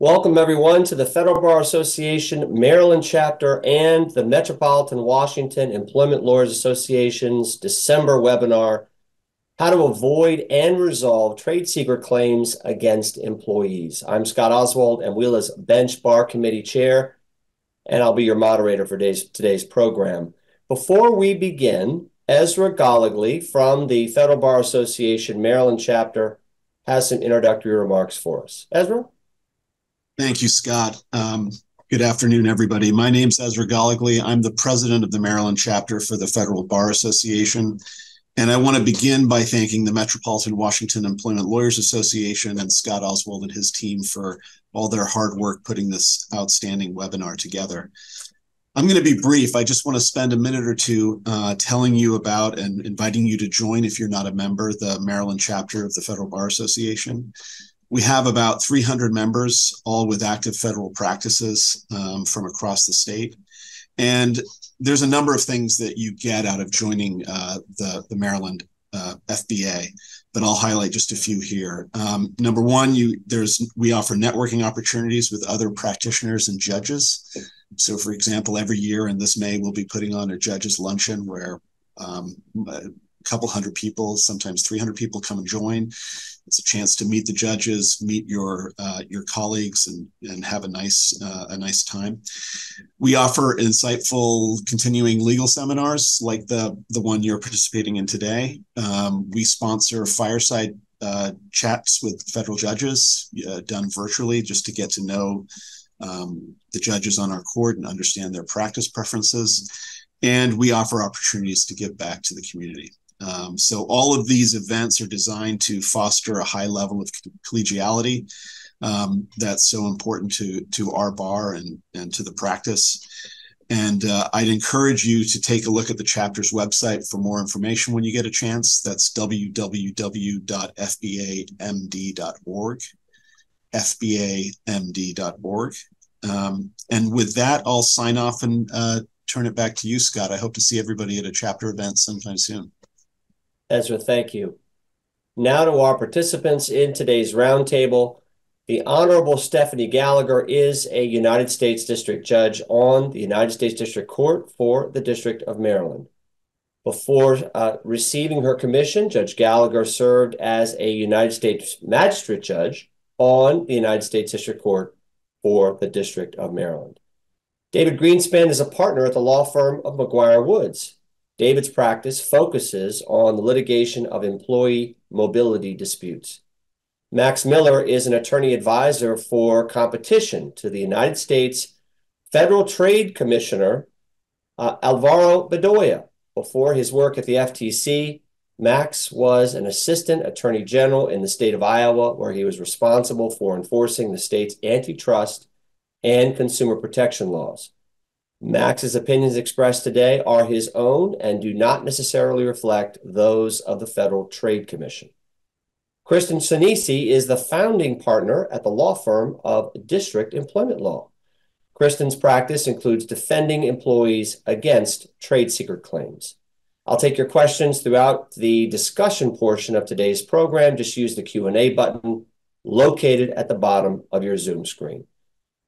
Welcome, everyone, to the Federal Bar Association Maryland chapter and the Metropolitan Washington Employment Lawyers Association's December webinar, How to Avoid and Resolve Trade Secret Claims Against Employees. I'm Scott Oswald, MWELA's Bench Bar Committee Chair, and I'll be your moderator for today's, today's program. Before we begin, Ezra Gollogly from the Federal Bar Association Maryland chapter has some introductory remarks for us. Ezra? Thank you, Scott. Um, good afternoon, everybody. My name is Ezra Gollogly. I'm the president of the Maryland chapter for the Federal Bar Association. And I want to begin by thanking the Metropolitan Washington Employment Lawyers Association and Scott Oswald and his team for all their hard work putting this outstanding webinar together. I'm going to be brief. I just want to spend a minute or two uh, telling you about and inviting you to join, if you're not a member, the Maryland chapter of the Federal Bar Association. We have about 300 members, all with active federal practices um, from across the state. And there's a number of things that you get out of joining uh, the, the Maryland uh, FBA, but I'll highlight just a few here. Um, number one, you there's we offer networking opportunities with other practitioners and judges. So, for example, every year in this May, we'll be putting on a judges luncheon where um, couple hundred people, sometimes 300 people come and join. It's a chance to meet the judges, meet your uh, your colleagues, and and have a nice uh, a nice time. We offer insightful continuing legal seminars like the the one you're participating in today. Um, we sponsor fireside uh, chats with federal judges uh, done virtually, just to get to know um, the judges on our court and understand their practice preferences. And we offer opportunities to give back to the community. Um, so all of these events are designed to foster a high level of collegiality um, that's so important to to our bar and and to the practice. And uh, I'd encourage you to take a look at the chapter's website for more information when you get a chance. That's www.fbamd.org, fbamd.org. Um, and with that, I'll sign off and uh, turn it back to you, Scott. I hope to see everybody at a chapter event sometime soon. Ezra, thank you. Now to our participants in today's roundtable. The Honorable Stephanie Gallagher is a United States District Judge on the United States District Court for the District of Maryland. Before uh, receiving her commission, Judge Gallagher served as a United States Magistrate Judge on the United States District Court for the District of Maryland. David Greenspan is a partner at the law firm of McGuireWoods. David's practice focuses on the litigation of employee mobility disputes. Max Miller is an attorney advisor for competition to the United States Federal Trade Commissioner uh, Alvaro Bedoya. Before his work at the FTC, Max was an assistant attorney general in the state of Iowa, where he was responsible for enforcing the state's antitrust and consumer protection laws. Max's opinions expressed today are his own and do not necessarily reflect those of the Federal Trade Commission. Kristen Sinisi is the founding partner at the law firm of District Employment Law. Kristen's practice includes defending employees against trade secret claims. I'll take your questions throughout the discussion portion of today's program. Just use the Q&A button located at the bottom of your Zoom screen.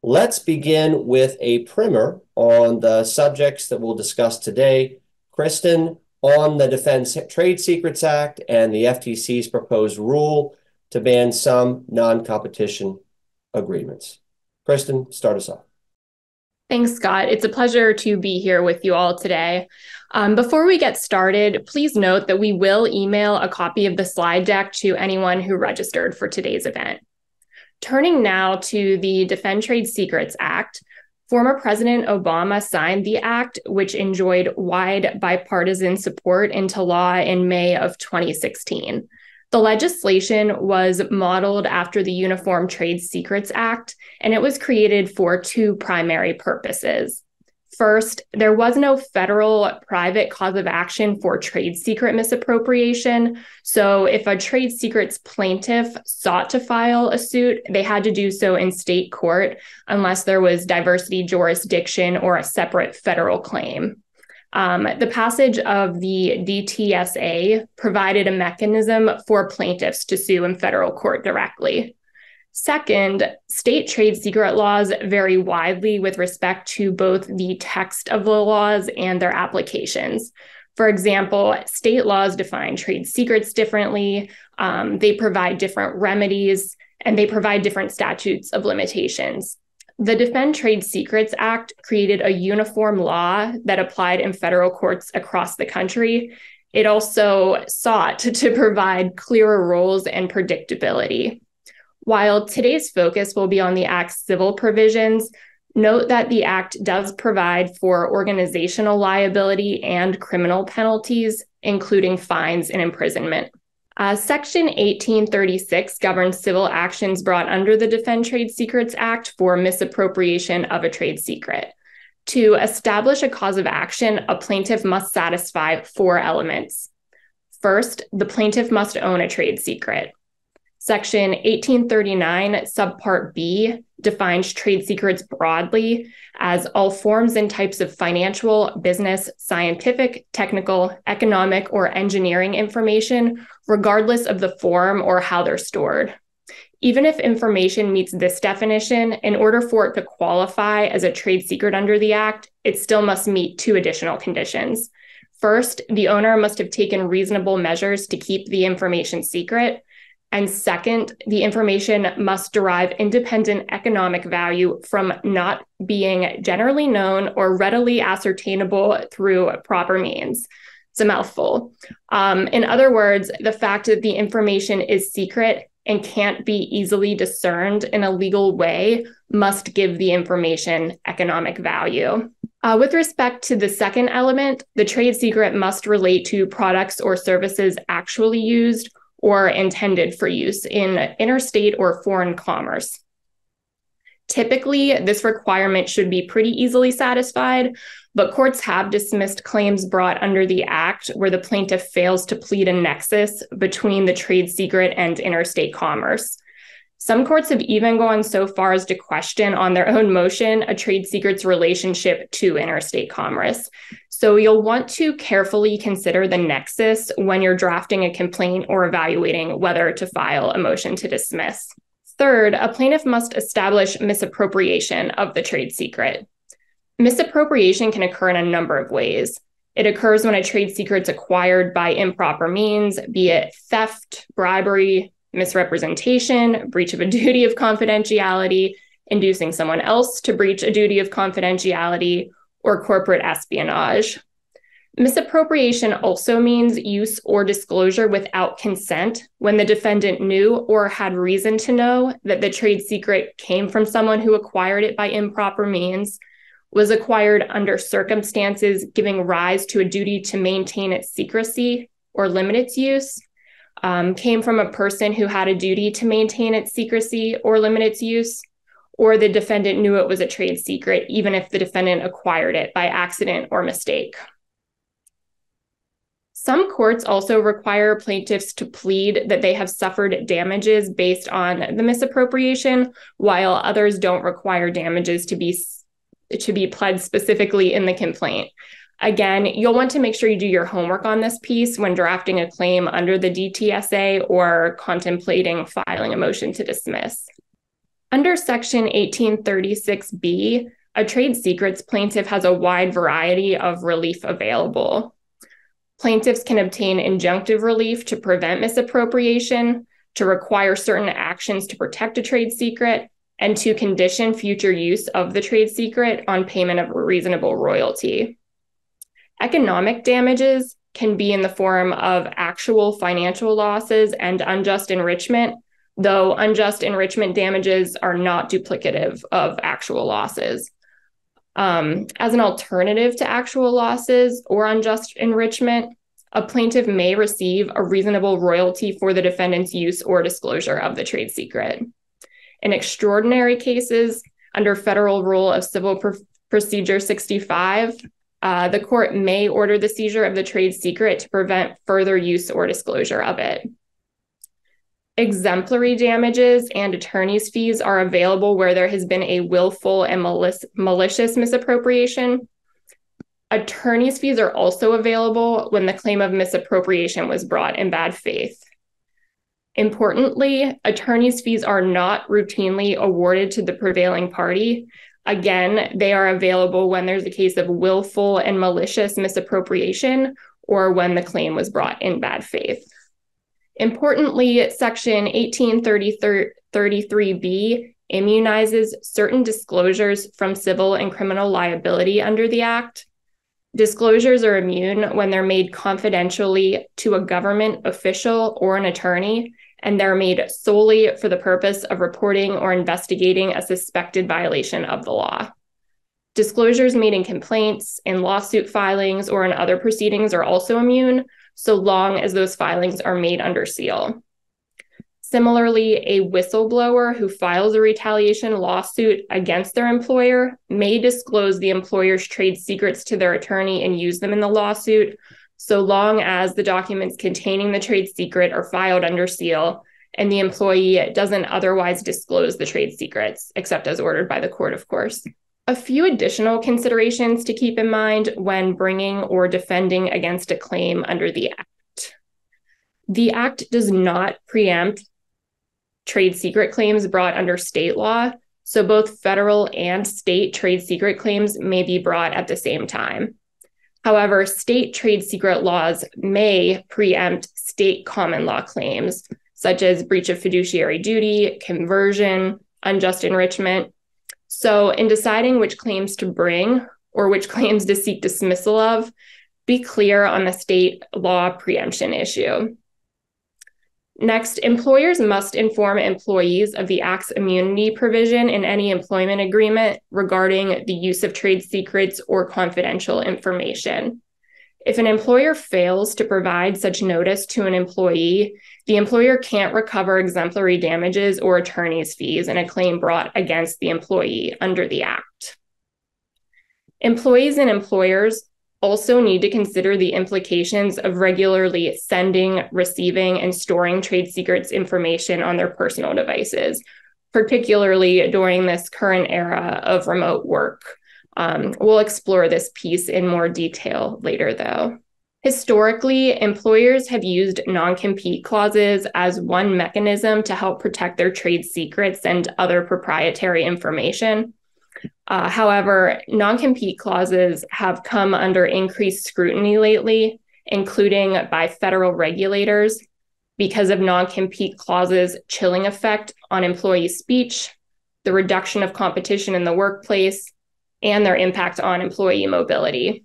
Let's begin with a primer on the subjects that we'll discuss today. Kristen, on the Defense Trade Secrets Act and the FTC's proposed rule to ban some non-competition agreements. Kristen, start us off. Thanks, Scott. It's a pleasure to be here with you all today. Um, before we get started, please note that we will email a copy of the slide deck to anyone who registered for today's event. Turning now to the Defend Trade Secrets Act, former President Obama signed the act, which enjoyed wide bipartisan support into law in May of 2016. The legislation was modeled after the Uniform Trade Secrets Act, and it was created for two primary purposes. First, there was no federal private cause of action for trade secret misappropriation. So, if a trade secrets plaintiff sought to file a suit, they had to do so in state court unless there was diversity jurisdiction or a separate federal claim. Um, the passage of the DTSA provided a mechanism for plaintiffs to sue in federal court directly. Second, state trade secret laws vary widely with respect to both the text of the laws and their applications. For example, state laws define trade secrets differently, um, they provide different remedies, and they provide different statutes of limitations. The Defend Trade Secrets Act created a uniform law that applied in federal courts across the country. It also sought to provide clearer rules and predictability. While today's focus will be on the Act's civil provisions, note that the Act does provide for organizational liability and criminal penalties, including fines and imprisonment. Uh, Section 1836 governs civil actions brought under the Defend Trade Secrets Act for misappropriation of a trade secret. To establish a cause of action, a plaintiff must satisfy four elements. First, the plaintiff must own a trade secret. Section 1839, subpart B, defines trade secrets broadly as all forms and types of financial, business, scientific, technical, economic, or engineering information, regardless of the form or how they're stored. Even if information meets this definition, in order for it to qualify as a trade secret under the Act, it still must meet two additional conditions. First, the owner must have taken reasonable measures to keep the information secret. And second, the information must derive independent economic value from not being generally known or readily ascertainable through proper means. It's a mouthful. Um, in other words, the fact that the information is secret and can't be easily discerned in a legal way must give the information economic value. Uh, with respect to the second element, the trade secret must relate to products or services actually used or intended for use in interstate or foreign commerce. Typically, this requirement should be pretty easily satisfied, but courts have dismissed claims brought under the Act where the plaintiff fails to plead a nexus between the trade secret and interstate commerce. Some courts have even gone so far as to question on their own motion a trade secret's relationship to interstate commerce. So you'll want to carefully consider the nexus when you're drafting a complaint or evaluating whether to file a motion to dismiss. Third, a plaintiff must establish misappropriation of the trade secret. Misappropriation can occur in a number of ways. It occurs when a trade secret is acquired by improper means, be it theft, bribery, misrepresentation, breach of a duty of confidentiality, inducing someone else to breach a duty of confidentiality, or corporate espionage. Misappropriation also means use or disclosure without consent when the defendant knew or had reason to know that the trade secret came from someone who acquired it by improper means, was acquired under circumstances giving rise to a duty to maintain its secrecy or limit its use, um, came from a person who had a duty to maintain its secrecy or limit its use, or the defendant knew it was a trade secret, even if the defendant acquired it by accident or mistake. Some courts also require plaintiffs to plead that they have suffered damages based on the misappropriation, while others don't require damages to be to be pled specifically in the complaint. Again, you'll want to make sure you do your homework on this piece when drafting a claim under the DTSA or contemplating filing a motion to dismiss. Under Section 1836B, a trade secrets plaintiff has a wide variety of relief available. Plaintiffs can obtain injunctive relief to prevent misappropriation, to require certain actions to protect a trade secret, and to condition future use of the trade secret on payment of a reasonable royalty. Economic damages can be in the form of actual financial losses and unjust enrichment, though unjust enrichment damages are not duplicative of actual losses. Um, as an alternative to actual losses or unjust enrichment, a plaintiff may receive a reasonable royalty for the defendant's use or disclosure of the trade secret. In extraordinary cases, under Federal Rule of Civil Pro- Procedure 65, uh, the court may order the seizure of the trade secret to prevent further use or disclosure of it. Exemplary damages and attorney's fees are available where there has been a willful and malic- malicious misappropriation. Attorney's fees are also available when the claim of misappropriation was brought in bad faith. Importantly, attorney's fees are not routinely awarded to the prevailing party. Again, they are available when there's a case of willful and malicious misappropriation or when the claim was brought in bad faith. Importantly, Section 1833B immunizes certain disclosures from civil and criminal liability under the Act. Disclosures are immune when they're made confidentially to a government official or an attorney, and they're made solely for the purpose of reporting or investigating a suspected violation of the law. Disclosures made in complaints, in lawsuit filings, or in other proceedings are also immune, so long as those filings are made under seal. Similarly, a whistleblower who files a retaliation lawsuit against their employer may disclose the employer's trade secrets to their attorney and use them in the lawsuit, so long as the documents containing the trade secret are filed under seal and the employee doesn't otherwise disclose the trade secrets, except as ordered by the court, of course. A few additional considerations to keep in mind when bringing or defending against a claim under the Act. The Act does not preempt trade secret claims brought under state law. So both federal and state trade secret claims may be brought at the same time. However, state trade secret laws may preempt state common law claims, such as breach of fiduciary duty, conversion, unjust enrichment. So, in deciding which claims to bring or which claims to seek dismissal of, be clear on the state law preemption issue. Next, employers must inform employees of the Act's immunity provision in any employment agreement regarding the use of trade secrets or confidential information. If an employer fails to provide such notice to an employee, the employer can't recover exemplary damages or attorney's fees in a claim brought against the employee under the Act. Employees and employers also need to consider the implications of regularly sending, receiving, and storing trade secrets information on their personal devices, particularly during this current era of remote work. Um, we'll explore this piece in more detail later, though. Historically, employers have used non compete clauses as one mechanism to help protect their trade secrets and other proprietary information. Uh, however, non compete clauses have come under increased scrutiny lately, including by federal regulators, because of non compete clauses' chilling effect on employee speech, the reduction of competition in the workplace, and their impact on employee mobility.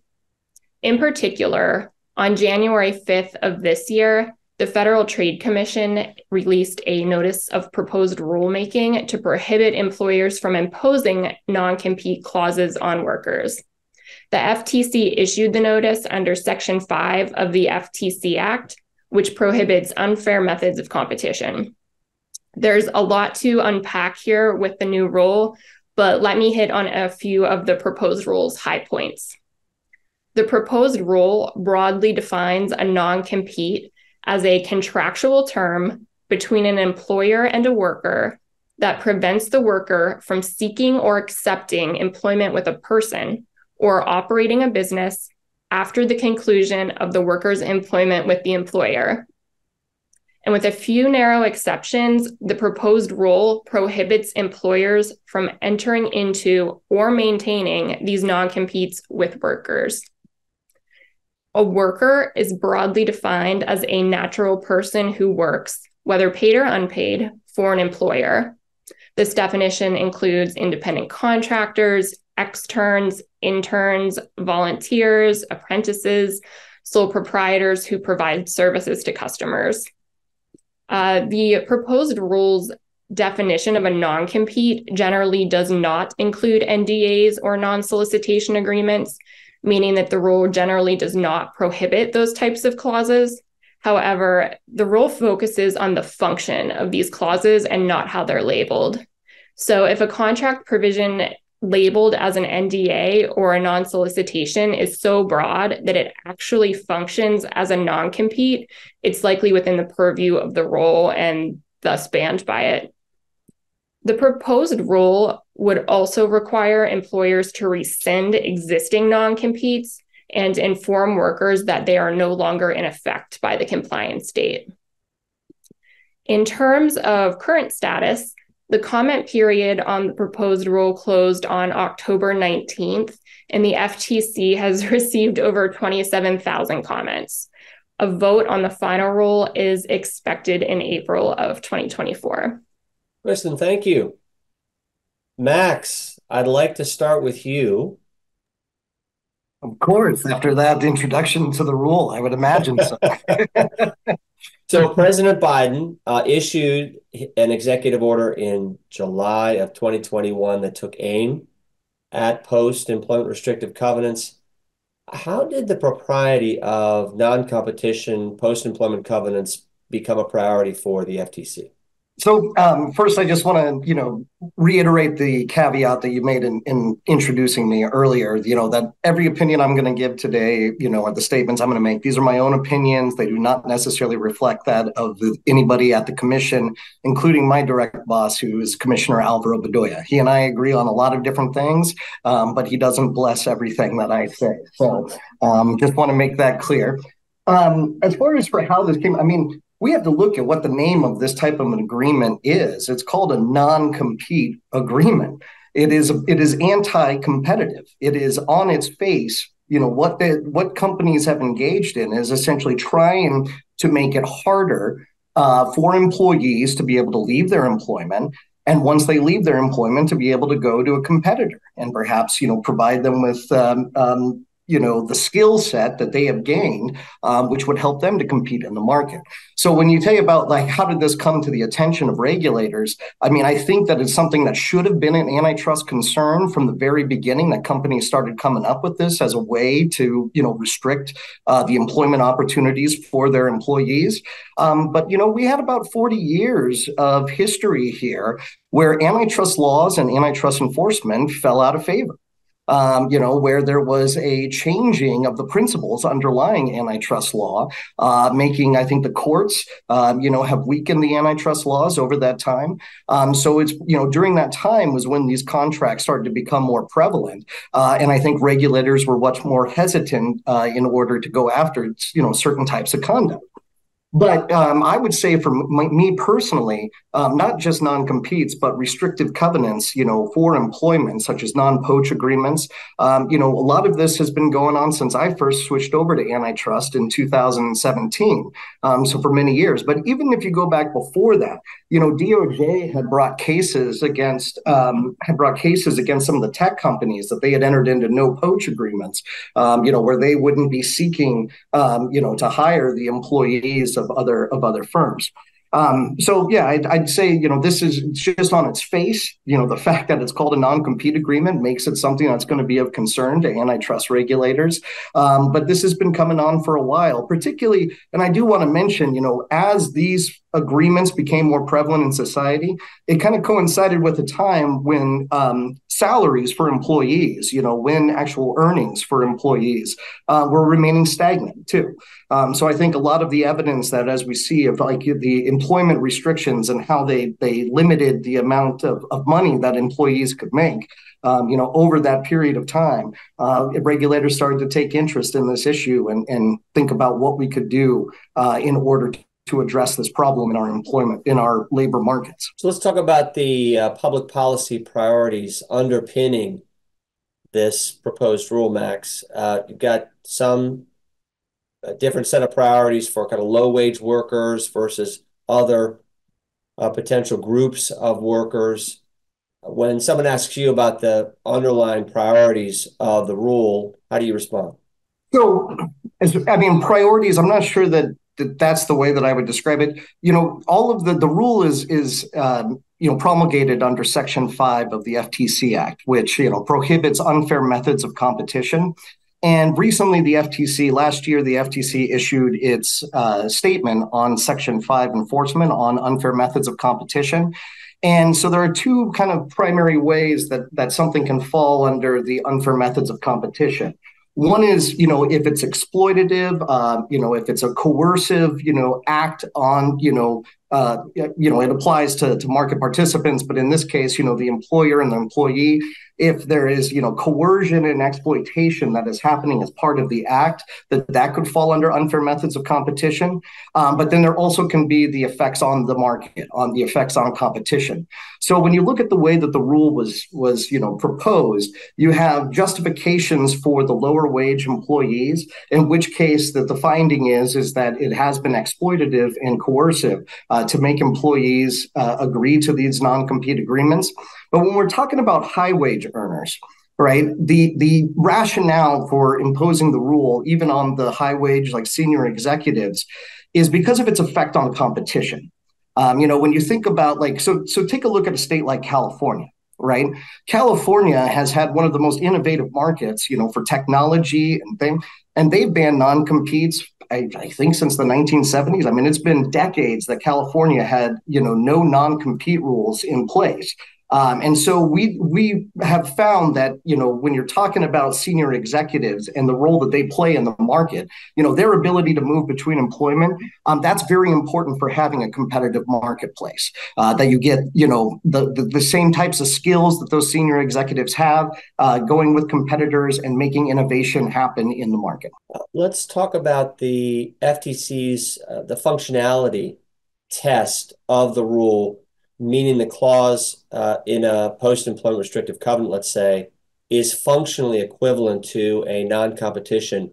In particular, on January 5th of this year, the Federal Trade Commission released a notice of proposed rulemaking to prohibit employers from imposing non compete clauses on workers. The FTC issued the notice under Section 5 of the FTC Act, which prohibits unfair methods of competition. There's a lot to unpack here with the new rule, but let me hit on a few of the proposed rule's high points. The proposed rule broadly defines a non compete as a contractual term between an employer and a worker that prevents the worker from seeking or accepting employment with a person or operating a business after the conclusion of the worker's employment with the employer. And with a few narrow exceptions, the proposed rule prohibits employers from entering into or maintaining these non competes with workers. A worker is broadly defined as a natural person who works, whether paid or unpaid, for an employer. This definition includes independent contractors, externs, interns, volunteers, apprentices, sole proprietors who provide services to customers. Uh, the proposed rules definition of a non compete generally does not include NDAs or non solicitation agreements, meaning that the rule generally does not prohibit those types of clauses. However, the rule focuses on the function of these clauses and not how they're labeled. So if a contract provision labeled as an NDA or a non solicitation is so broad that it actually functions as a non compete, it's likely within the purview of the role and thus banned by it. The proposed rule would also require employers to rescind existing non competes and inform workers that they are no longer in effect by the compliance date. In terms of current status, the comment period on the proposed rule closed on October 19th, and the FTC has received over 27,000 comments. A vote on the final rule is expected in April of 2024. Kristen, thank you. Max, I'd like to start with you. Of course, after that introduction to the rule, I would imagine so. so, President Biden uh, issued an executive order in July of 2021 that took aim at post employment restrictive covenants. How did the propriety of non competition post employment covenants become a priority for the FTC? So um, first, I just want to, you know, reiterate the caveat that you made in, in introducing me earlier. You know that every opinion I'm going to give today, you know, the statements I'm going to make. These are my own opinions. They do not necessarily reflect that of the, anybody at the commission, including my direct boss, who is Commissioner Alvaro Bedoya. He and I agree on a lot of different things, um, but he doesn't bless everything that I say. So um, just want to make that clear. Um, as far as for how this came, I mean, we have to look at what the name of this type of an agreement is. It's called a non-compete agreement. It is it is anti-competitive. It is on its face. You know what the, what companies have engaged in is essentially trying to make it harder uh, for employees to be able to leave their employment and once they leave their employment to be able to go to a competitor and perhaps you know provide them with um, um, you know the skill set that they have gained um, which would help them to compete in the market. So when you tell about like how did this come to the attention of regulators i mean i think that it's something that should have been an antitrust concern from the very beginning that companies started coming up with this as a way to you know restrict uh, the employment opportunities for their employees. Um, but you know we had about 40 years of history here where antitrust laws and antitrust enforcement fell out of favor um, you know, where there was a changing of the principles underlying antitrust law, uh, making, I think, the courts, uh, you know, have weakened the antitrust laws over that time. Um, so it's, you know, during that time was when these contracts started to become more prevalent. Uh, and I think regulators were much more hesitant uh, in order to go after, you know, certain types of conduct. But um, I would say for me personally, um, not just non-competes, but restrictive covenants, you know, for employment, such as non-poach agreements. Um, you know, a lot of this has been going on since I first switched over to antitrust in 2017. Um, so for many years. But even if you go back before that, you know, DOJ had brought cases against um, had brought cases against some of the tech companies that they had entered into no poach agreements. Um, you know, where they wouldn't be seeking, you know, to hire the employees of of other of other firms. Um, so yeah, I'd, I'd, say you know this is just on its face. You know the fact that it's called a non-compete agreement makes it something that's going to be of concern to antitrust regulators. Um, but this has been coming on for a while, particularly, and I do want to mention, you know, as these agreements became more prevalent in society, it kind of coincided with a time when um, salaries for employees, you know, when actual earnings for employees uh, were remaining stagnant too. Um, so I think a lot of the evidence that as we see of like the employment restrictions and how they they limited the amount of, of money that employees could make. Um, you know, over that period of time, uh, regulators started to take interest in this issue and, and think about what we could do uh, in order to to address this problem in our employment in our labor markets. So let's talk about the uh, public policy priorities underpinning this proposed rule, Max. Uh, you've got some a different set of priorities for kind of low wage workers versus other uh, potential groups of workers. When someone asks you about the underlying priorities of the rule, how do you respond? So, as, I mean, priorities. I'm not sure that that's the way that I would describe it. You know, all of the the rule is is um, you know promulgated under Section Five of the FTC Act, which you know prohibits unfair methods of competition. And recently, the FTC, last year, the FTC issued its uh, statement on Section 5 enforcement on unfair methods of competition. And so there are two kind of primary ways that, that something can fall under the unfair methods of competition. One is, you know, if it's exploitative, uh, you know, if it's a coercive, you know, act on, you know, uh, you know, it applies to, to market participants, but in this case, you know, the employer and the employee if there is you know coercion and exploitation that is happening as part of the act that that could fall under unfair methods of competition. Um, but then there also can be the effects on the market on the effects on competition. So when you look at the way that the rule was was you know proposed you have justifications for the lower wage employees in which case that the finding is is that it has been exploitative and coercive uh, to make employees uh, agree to these non-compete agreements but when we're talking about high wage earners, right, the the rationale for imposing the rule, even on the high wage like senior executives, is because of its effect on competition. Um, you know, when you think about like so so take a look at a state like California right? California has had one of the most innovative markets, you know, for technology and thing, and they've banned non-competes. I, I, think since the 1970s. I mean, it's been decades that California had, you know, no non-compete rules in place. Um, and so we we have found that you know when you're talking about senior executives and the role that they play in the market, you know their ability to move between employment, um, that's very important for having a competitive marketplace. Uh, that you get you know the, the, the same types of skills that those senior executives have, uh, going with competitors and making innovation happen in the market. Let's talk about the FTC's uh, the functionality test of the rule meaning the clause uh, in a post-employment restrictive covenant, let's say, is functionally equivalent to a non-competition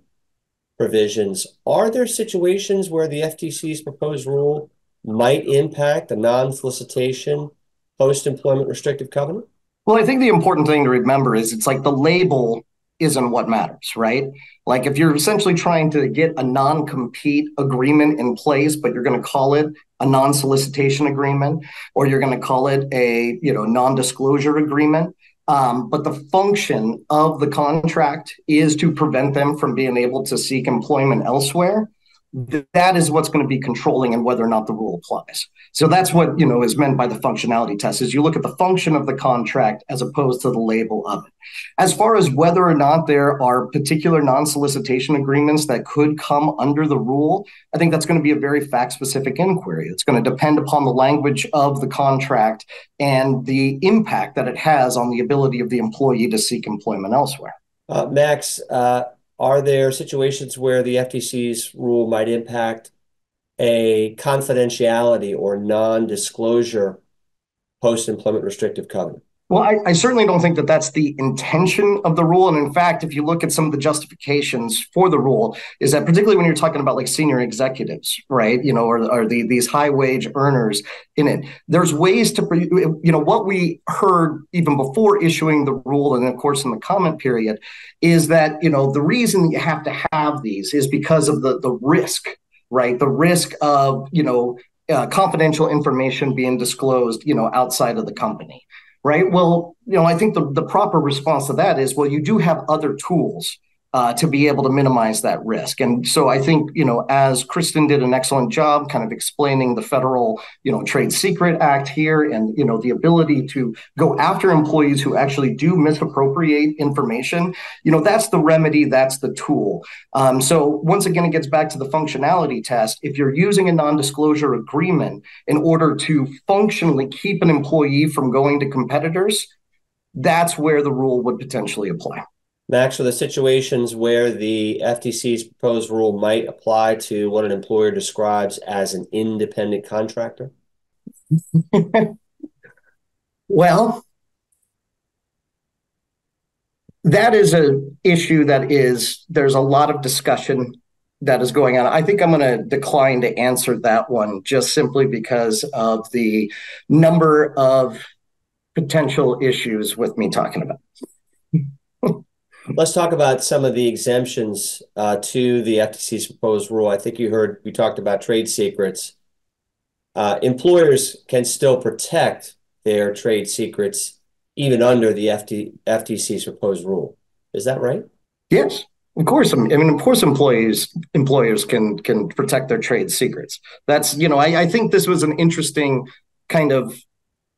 provisions. Are there situations where the FTC's proposed rule might impact a non-solicitation post-employment restrictive covenant? Well, I think the important thing to remember is it's like the label isn't what matters, right? Like if you're essentially trying to get a non-compete agreement in place, but you're going to call it a non-solicitation agreement, or you're going to call it a you know non-disclosure agreement. Um, but the function of the contract is to prevent them from being able to seek employment elsewhere that is what's going to be controlling and whether or not the rule applies. So that's what you know is meant by the functionality test is you look at the function of the contract as opposed to the label of it. As far as whether or not there are particular non-solicitation agreements that could come under the rule, I think that's going to be a very fact-specific inquiry. It's going to depend upon the language of the contract and the impact that it has on the ability of the employee to seek employment elsewhere. Uh, Max, uh, are there situations where the FTC's rule might impact a confidentiality or non-disclosure post-employment restrictive covenant? Well, I, I, certainly don't think that that's the intention of the rule. And in fact, if you look at some of the justifications for the rule, is that particularly when you're talking about like senior executives, right? You know, or, or the, these high wage earners in it, there's ways to, you know, what we heard even before issuing the rule, and of course in the comment period, is that you know the reason you have to have these is because of the the risk, right? The risk of you know uh, confidential information being disclosed, you know, outside of the company right? Well, you know, I think the, the proper response to that is, well, you do have other tools uh, to be able to minimize that risk. And so I think, you know, as Kristen did an excellent job kind of explaining the federal, you know, Trade Secret Act here and, you know, the ability to go after employees who actually do misappropriate information, you know, that's the remedy, that's the tool. Um, so once again, it gets back to the functionality test. If you're using a non disclosure agreement in order to functionally keep an employee from going to competitors, that's where the rule would potentially apply. Max, are the situations where the FTC's proposed rule might apply to what an employer describes as an independent contractor? well, that is an issue that is, there's a lot of discussion that is going on. I think I'm going to decline to answer that one just simply because of the number of potential issues with me talking about. Let's talk about some of the exemptions uh, to the FTC's proposed rule. I think you heard we talked about trade secrets. Uh, employers can still protect their trade secrets even under the FT, FTC's proposed rule. Is that right? Yes, of course. I mean, of course, employees employers can can protect their trade secrets. That's you know, I, I think this was an interesting kind of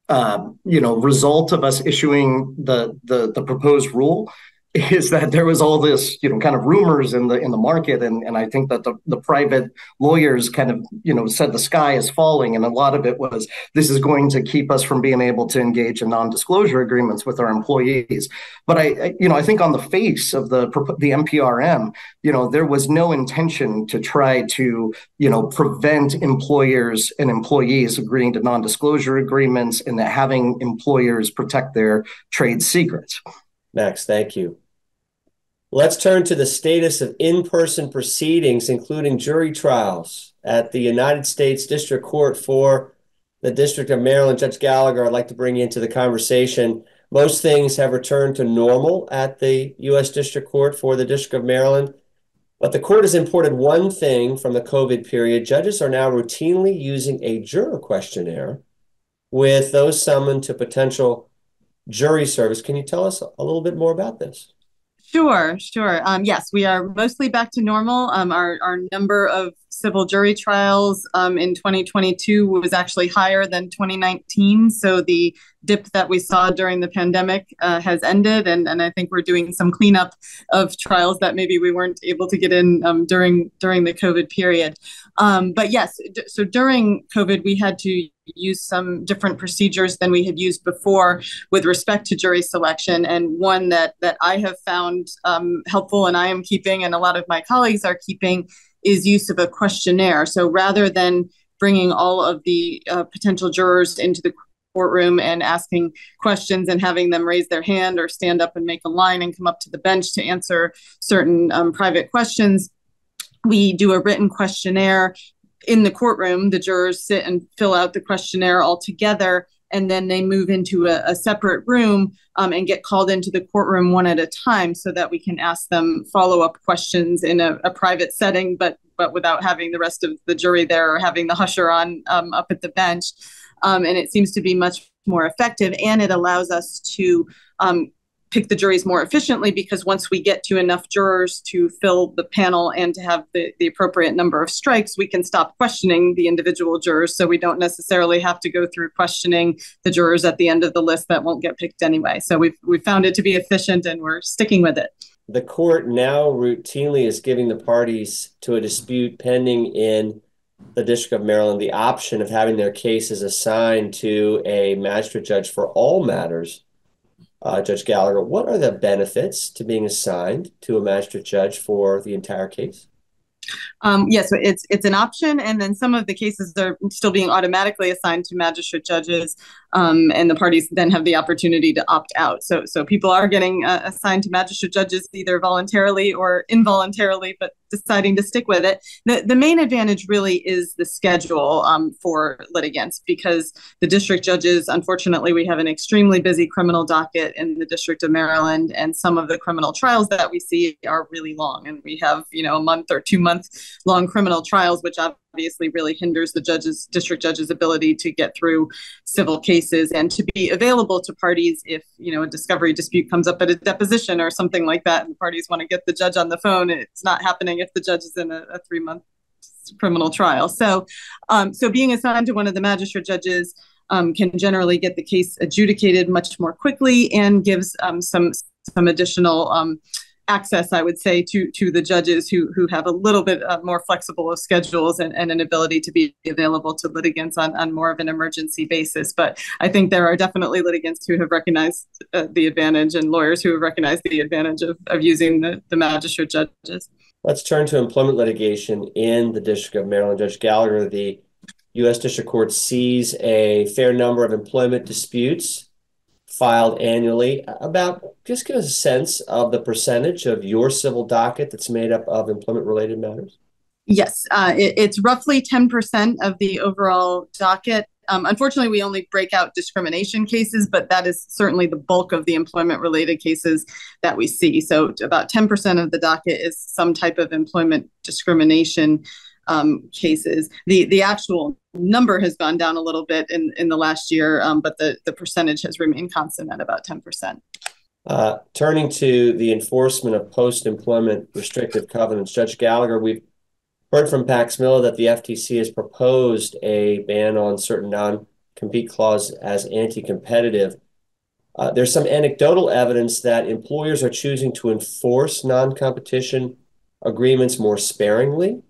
uh, you know result of us issuing the the the proposed rule is that there was all this, you know, kind of rumors in the in the market, and and I think that the the private lawyers kind of, you know, said the sky is falling, and a lot of it was this is going to keep us from being able to engage in non-disclosure agreements with our employees. But I, I you know, I think on the face of the the NPRM, you know, there was no intention to try to, you know, prevent employers and employees agreeing to non-disclosure agreements and having employers protect their trade secrets. Max, thank you. Let's turn to the status of in-person proceedings, including jury trials at the United States District Court for the District of Maryland. Judge Gallagher, I'd like to bring you into the conversation. Most things have returned to normal at the U.S. District Court for the District of Maryland, but the court has imported one thing from the COVID period. Judges are now routinely using a juror questionnaire with those summoned to potential jury service. Can you tell us a little bit more about this? Sure, sure. Um, yes, we are mostly back to normal. Um, our, our number of civil jury trials um, in 2022 was actually higher than 2019. So the dip that we saw during the pandemic uh, has ended, and, and I think we're doing some cleanup of trials that maybe we weren't able to get in um, during during the COVID period. Um, but yes, d- so during COVID, we had to use some different procedures than we had used before with respect to jury selection. And one that that I have found um, helpful, and I am keeping, and a lot of my colleagues are keeping, is use of a questionnaire. So rather than bringing all of the uh, potential jurors into the courtroom and asking questions and having them raise their hand or stand up and make a line and come up to the bench to answer certain um, private questions we do a written questionnaire in the courtroom, the jurors sit and fill out the questionnaire all together, and then they move into a, a separate room um, and get called into the courtroom one at a time so that we can ask them follow-up questions in a, a private setting, but but without having the rest of the jury there or having the husher on um, up at the bench. Um, and it seems to be much more effective, and it allows us to um, pick the juries more efficiently because once we get to enough jurors to fill the panel and to have the, the appropriate number of strikes, we can stop questioning the individual jurors. So we don't necessarily have to go through questioning the jurors at the end of the list that won't get picked anyway. So we've, we found it to be efficient and we're sticking with it. The court now routinely is giving the parties to a dispute pending in the District of Maryland the option of having their cases assigned to a magistrate judge for all matters uh, Judge Gallagher, what are the benefits to being assigned to a magistrate judge for the entire case? Um, yes, yeah, so it's it's an option, and then some of the cases are still being automatically assigned to magistrate judges, um, and the parties then have the opportunity to opt out. So so people are getting uh, assigned to magistrate judges either voluntarily or involuntarily, but deciding to stick with it. The, the main advantage really is the schedule um, for litigants because the district judges, unfortunately, we have an extremely busy criminal docket in the District of Maryland, and some of the criminal trials that we see are really long. And we have, you know, a month or two month long criminal trials, which obviously really hinders the judges, district judges' ability to get through civil cases and to be available to parties if you know a discovery dispute comes up at a deposition or something like that, and parties want to get the judge on the phone. It's not happening if the judge is in a, a three month criminal trial. So, um, so being assigned to one of the magistrate judges. Um, can generally get the case adjudicated much more quickly and gives um, some some additional um, access, I would say, to to the judges who who have a little bit uh, more flexible of schedules and, and an ability to be available to litigants on, on more of an emergency basis. But I think there are definitely litigants who have recognized uh, the advantage and lawyers who have recognized the advantage of, of using the, the magistrate judges. Let's turn to employment litigation in the District of Maryland. Judge Gallagher, the U.S. District Court sees a fair number of employment disputes filed annually. About just give us a sense of the percentage of your civil docket that's made up of employment related matters. Yes, uh, it, it's roughly 10% of the overall docket. Um, unfortunately, we only break out discrimination cases, but that is certainly the bulk of the employment related cases that we see. So, about 10% of the docket is some type of employment discrimination um, cases. The the actual number has gone down a little bit in, in the last year, um, but the, the percentage has remained constant at about 10%. Uh, turning to the enforcement of post-employment restrictive covenants, Judge Gallagher, we've heard from Max Miller that the FTC has proposed a ban on certain non-compete clause as anti-competitive. Uh, there's some anecdotal evidence that employers are choosing to enforce non-competition agreements more sparingly.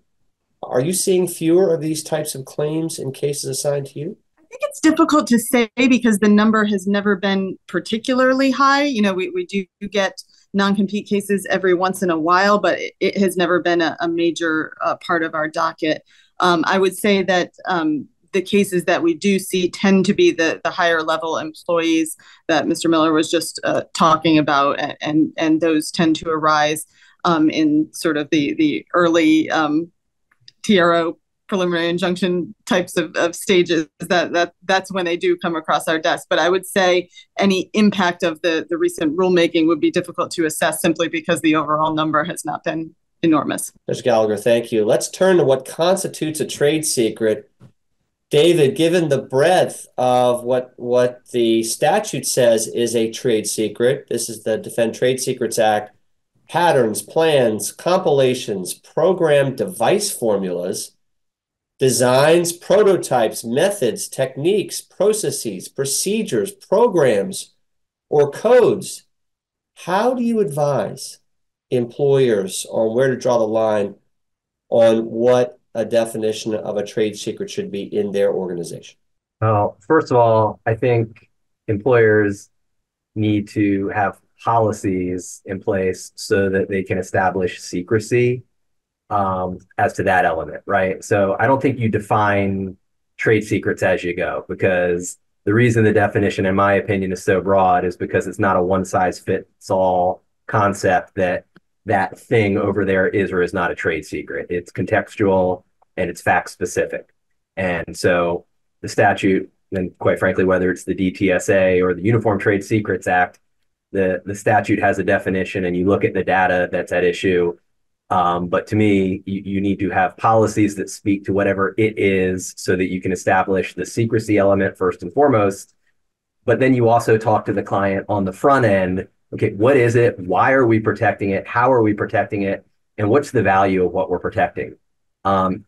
Are you seeing fewer of these types of claims in cases assigned to you? I think it's difficult to say because the number has never been particularly high. You know, we, we do get non-compete cases every once in a while, but it, it has never been a, a major uh, part of our docket. Um, I would say that um, the cases that we do see tend to be the, the higher level employees that Mr. Miller was just uh, talking about, and, and those tend to arise um, in sort of the, the early um, TRO preliminary injunction types of, of stages that that that's when they do come across our desk. But i would say any impact of the the recent rulemaking would be difficult to assess simply because the overall number has not been enormous. Judge Gallagher thank you. Let's turn to what constitutes a trade secret. David, given the breadth of what what the statute says is a trade secret, this is the Defend Trade Secrets Act, patterns, plans, compilations, program device formulas, designs, prototypes, methods, techniques, processes, procedures, programs, or codes. How do you advise employers on where to draw the line on what a definition of a trade secret should be in their organization? Well, first of all, I think employers need to have policies in place so that they can establish secrecy um, as to that element, right? So I don't think you define trade secrets as you go because the reason the definition, in my opinion, is so broad is because it's not a one size fits all concept that that thing over there is or is not a trade secret. It's contextual and it's fact specific. And so the statute, and quite frankly, whether it's the DTSA or the Uniform Trade Secrets Act, the, the statute has a definition and you look at the data that's at issue. Um, but to me, you, you need to have policies that speak to whatever it is so that you can establish the secrecy element first and foremost. But then you also talk to the client on the front end okay, what is it? Why are we protecting it? How are we protecting it? And what's the value of what we're protecting? Um,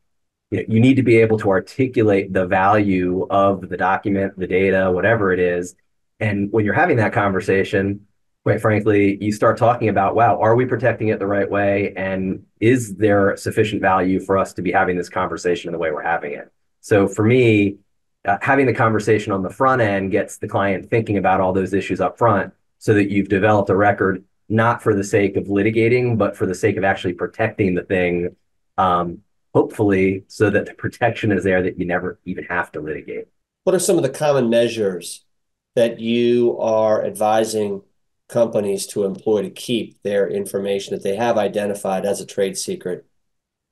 you, know, you need to be able to articulate the value of the document, the data, whatever it is. And when you're having that conversation, quite frankly, you start talking about, wow, are we protecting it the right way? And is there sufficient value for us to be having this conversation in the way we're having it? So for me, uh, having the conversation on the front end gets the client thinking about all those issues up front so that you've developed a record not for the sake of litigating, but for the sake of actually protecting the thing, um, hopefully, so that the protection is there that you never even have to litigate. What are some of the common measures that you are advising companies to employ to keep their information that they have identified as a trade secret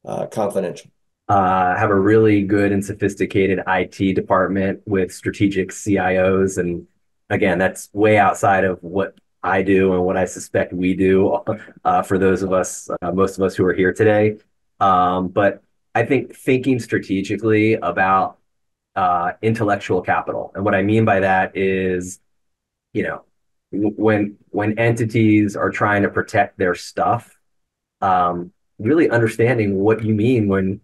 uh, confidential? Uh, have a really good and sophisticated IT department with strategic CIOs and again, that's way outside of what I do and what I suspect we do uh, for those of us, uh, most of us who are here today. Um, but I think thinking strategically about uh, intellectual capital, and what I mean by that is, you know, when when entities are trying to protect their stuff, um, really understanding what you mean when,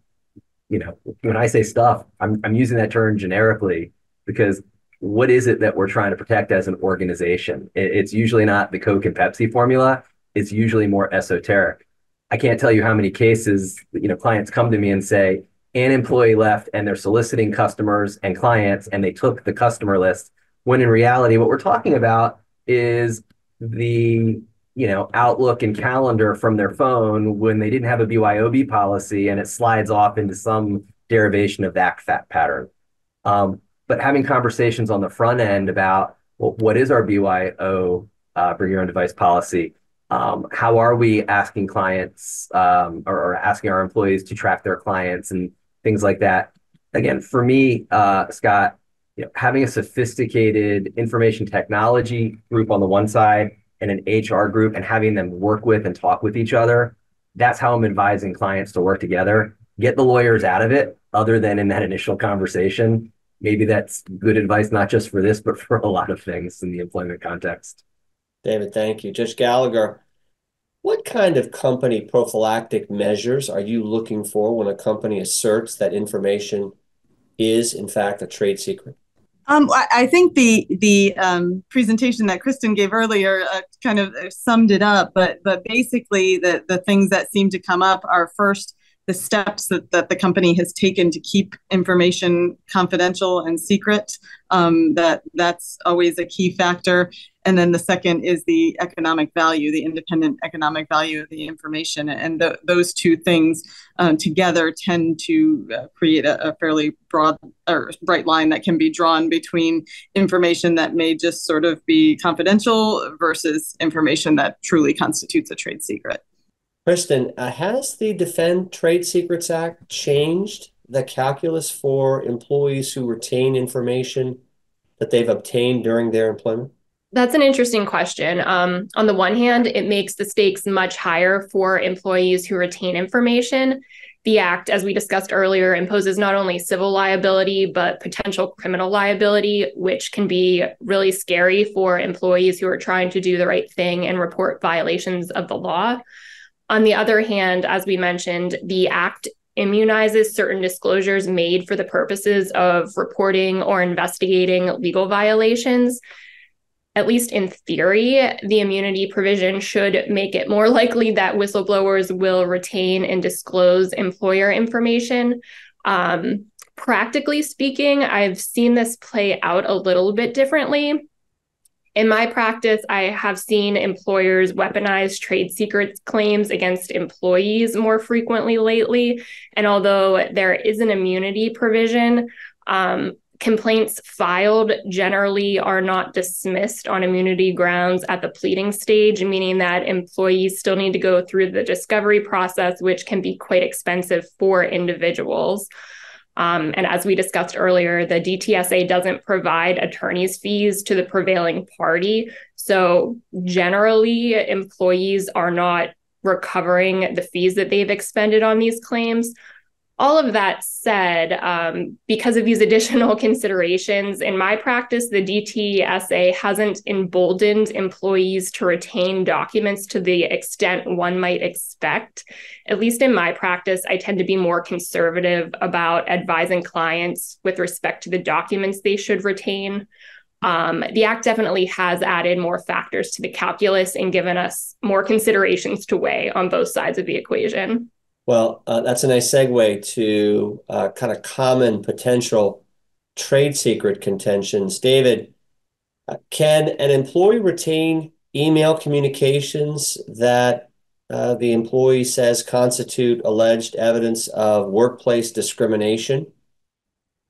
you know, when I say stuff, I'm I'm using that term generically because what is it that we're trying to protect as an organization? It's usually not the Coke and Pepsi formula. It's usually more esoteric. I can't tell you how many cases, you know, clients come to me and say, an employee left and they're soliciting customers and clients and they took the customer list when in reality what we're talking about is the you know outlook and calendar from their phone when they didn't have a byod policy and it slides off into some derivation of that fact pattern um, but having conversations on the front end about well, what is our BYO uh, bring your own device policy? Um, how are we asking clients um, or, or, asking our employees to track their clients and things like that? Again, for me, uh, Scott, you know, having a sophisticated information technology group on the one side and an HR group and having them work with and talk with each other, that's how I'm advising clients to work together. Get the lawyers out of it, other than in that initial conversation, maybe that's good advice, not just for this, but for a lot of things in the employment context. David, thank you. Judge Gallagher, what kind of company prophylactic measures are you looking for when a company asserts that information is, in fact, a trade secret? Um, I, think the the um, presentation that Kristen gave earlier uh, kind of uh, summed it up. But but basically, the the things that seem to come up are first the steps that, that the company has taken to keep information confidential and secret. Um, that that's always a key factor. And then the second is the economic value, the independent economic value of the information. And the, those two things um, together tend to uh, create a, a, fairly broad or bright line that can be drawn between information that may just sort of be confidential versus information that truly constitutes a trade secret. Kristen, uh, has the Defend Trade Secrets Act changed the calculus for employees who retain information that they've obtained during their employment? That's an interesting question. Um, on the one hand, it makes the stakes much higher for employees who retain information. The Act, as we discussed earlier, imposes not only civil liability, but potential criminal liability, which can be really scary for employees who are trying to do the right thing and report violations of the law. On the other hand, as we mentioned, the Act immunizes certain disclosures made for the purposes of reporting or investigating legal violations. At least in theory, the immunity provision should make it more likely that whistleblowers will retain and disclose employer information. Um, practically speaking, I've seen this play out a little bit differently in my practice, I have seen employers weaponize trade secrets claims against employees more frequently lately. And although there is an immunity provision, um, complaints filed generally are not dismissed on immunity grounds at the pleading stage, meaning that employees still need to go through the discovery process, which can be quite expensive for individuals. Um, and as we discussed earlier, the DTSA doesn't provide attorney's fees to the prevailing party. So generally, employees are not recovering the fees that they've expended on these claims all of that said, um, because of these additional considerations, in my practice, the DTSA hasn't emboldened employees to retain documents to the extent one might expect. At least in my practice, I tend to be more conservative about advising clients with respect to the documents they should retain. Um, the Act definitely has added more factors to the calculus and given us more considerations to weigh on both sides of the equation. Well, uh, that's a nice segue to uh, kind of common potential trade secret contentions. David, uh, can an employee retain email communications that uh, the employee says constitute alleged evidence of workplace discrimination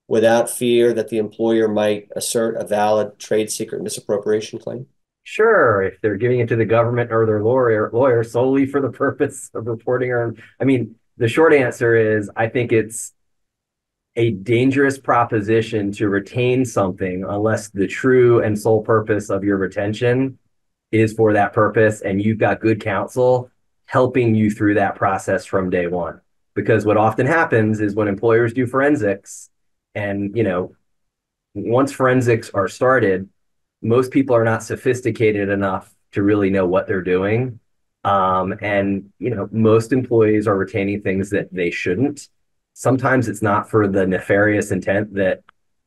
without fear that the employer might assert a valid trade secret misappropriation claim? Sure, if they're giving it to the government or their lawyer lawyer solely for the purpose of reporting or I mean, the short answer is I think it's a dangerous proposition to retain something unless the true and sole purpose of your retention is for that purpose and you've got good counsel helping you through that process from day one. Because what often happens is when employers do forensics and you know once forensics are started most people are not sophisticated enough to really know what they're doing. Um, and you know, most employees are retaining things that they shouldn't. Sometimes it's not for the nefarious intent that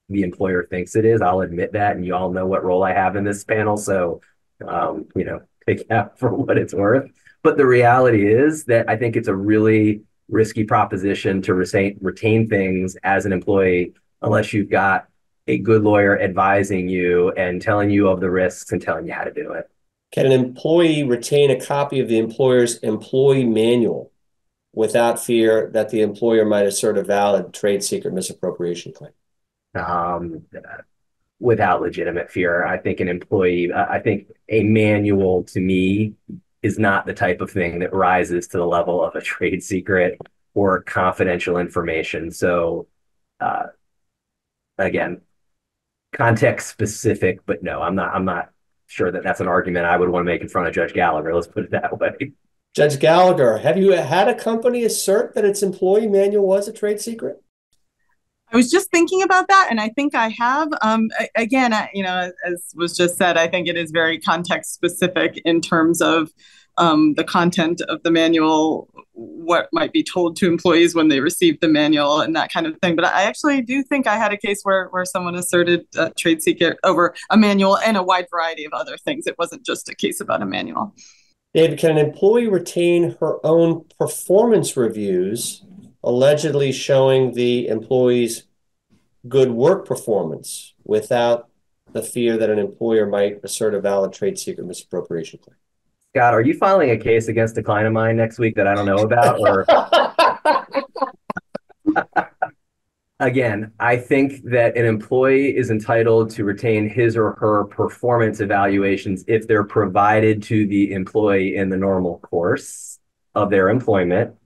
the employer thinks it is. I'll admit that, and you all know what role I have in this panel, so um, you know, take that for what it's worth. But the reality is that I think it's a really risky proposition to retain retain things as an employee unless you've got a good lawyer advising you and telling you of the risks and telling you how to do it. Can an employee retain a copy of the employer's employee manual without fear that the employer might assert a valid trade secret misappropriation claim? Um, without legitimate fear. I think an employee, I think a manual to me is not the type of thing that rises to the level of a trade secret or confidential information. So, uh, again, context specific, but no, I'm not. I'm not sure that that's an argument I would want to make in front of Judge Gallagher. Let's put it that way. Judge Gallagher, have you had a company assert that its employee manual was a trade secret? I was just thinking about that, and I think I have. Um, again, I, you know, as was just said, I think it is very context specific in terms of um, the content of the manual, what might be told to employees when they receive the manual, and that kind of thing. But I actually do think I had a case where where someone asserted trade secret over a manual and a wide variety of other things. It wasn't just a case about a manual. David, can an employee retain her own performance reviews allegedly showing the employee's good work performance without the fear that an employer might assert a valid trade secret misappropriation claim. Scott, are you filing a case against a client of mine next week that I don't know about? Or again, I think that an employee is entitled to retain his or her performance evaluations if they're provided to the employee in the normal course of their employment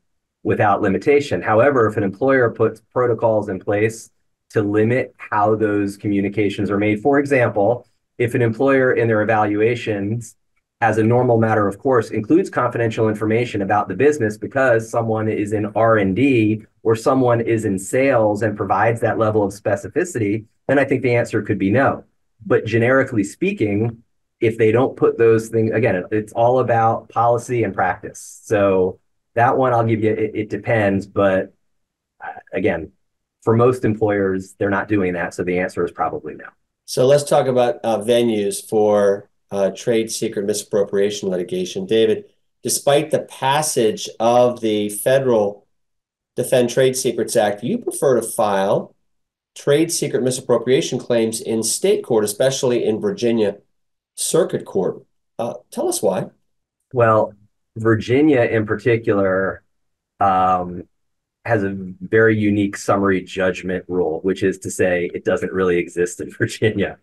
without limitation. However, if an employer puts protocols in place to limit how those communications are made, for example, if an employer in their evaluations as a normal matter of course includes confidential information about the business because someone is in r&d or someone is in sales and provides that level of specificity then i think the answer could be no but generically speaking if they don't put those things again it's all about policy and practice so that one, I'll give you, it, it depends. But uh, again, for most employers, they're not doing that. So the answer is probably no. So let's talk about uh, venues for trade secret misappropriation litigation. David, despite the passage of the federal Defend Trade Secrets Act, you prefer to file trade secret misappropriation claims in state court, especially in Virginia Circuit Court. Uh, tell us why. Well, Virginia, in particular, um, has a very unique summary judgment rule, which is to say it doesn't really exist in Virginia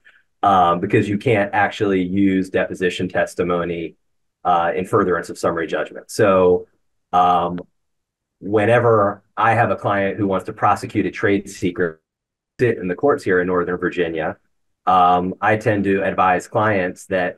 um, because you can't actually use deposition testimony uh, in furtherance of summary judgment. So, um, whenever I have a client who wants to prosecute a trade secret sit in the courts here in Northern Virginia, um, I tend to advise clients that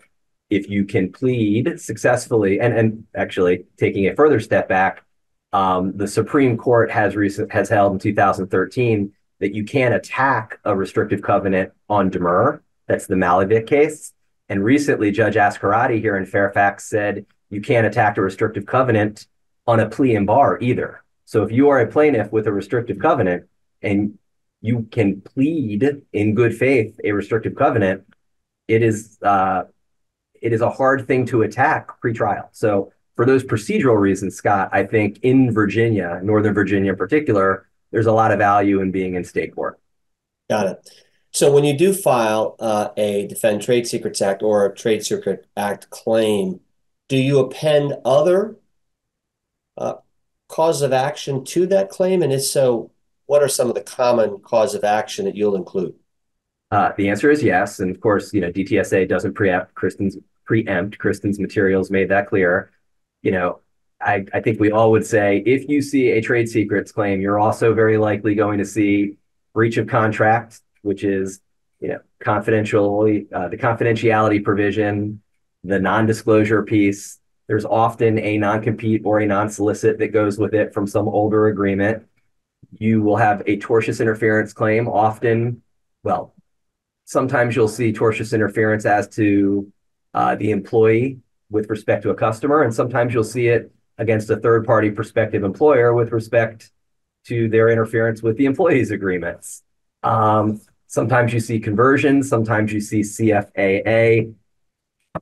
if you can plead successfully, and and actually taking a further step back, um, the Supreme Court has recent has held in 2013 that you can attack a restrictive covenant on demur. That's the Malyevac case. And recently, Judge Azcarate here in Fairfax said you can't attack a restrictive covenant on a plea in bar either. So if you are a plaintiff with a restrictive covenant and you can plead in good faith a restrictive covenant, it is uh, it is a hard thing to attack pre-trial. So for those procedural reasons, Scott, I think in Virginia, Northern Virginia in particular, there's a lot of value in being in state court. Got it. So when you do file uh, a Defend Trade Secrets Act or a Trade Secret Act claim, do you append other uh, causes of action to that claim? And if so, what are some of the common cause of action that you'll include? Uh, the answer is yes, and of course, you know, DTSA doesn't preempt Kristen's preempt Kristen's materials made that clear. You know, I, I think we all would say if you see a trade secrets claim, you're also very likely going to see breach of contract, which is you know confidentially uh, the confidentiality provision, the non-disclosure piece. There's often a non-compete or a non-solicit that goes with it from some older agreement. You will have a tortious interference claim, often, well, Sometimes you'll see tortious interference as to uh, the employee with respect to a customer, and sometimes you'll see it against a third party prospective employer with respect to their interference with the employee's agreements. Um, sometimes you see conversions, sometimes you see CFAA,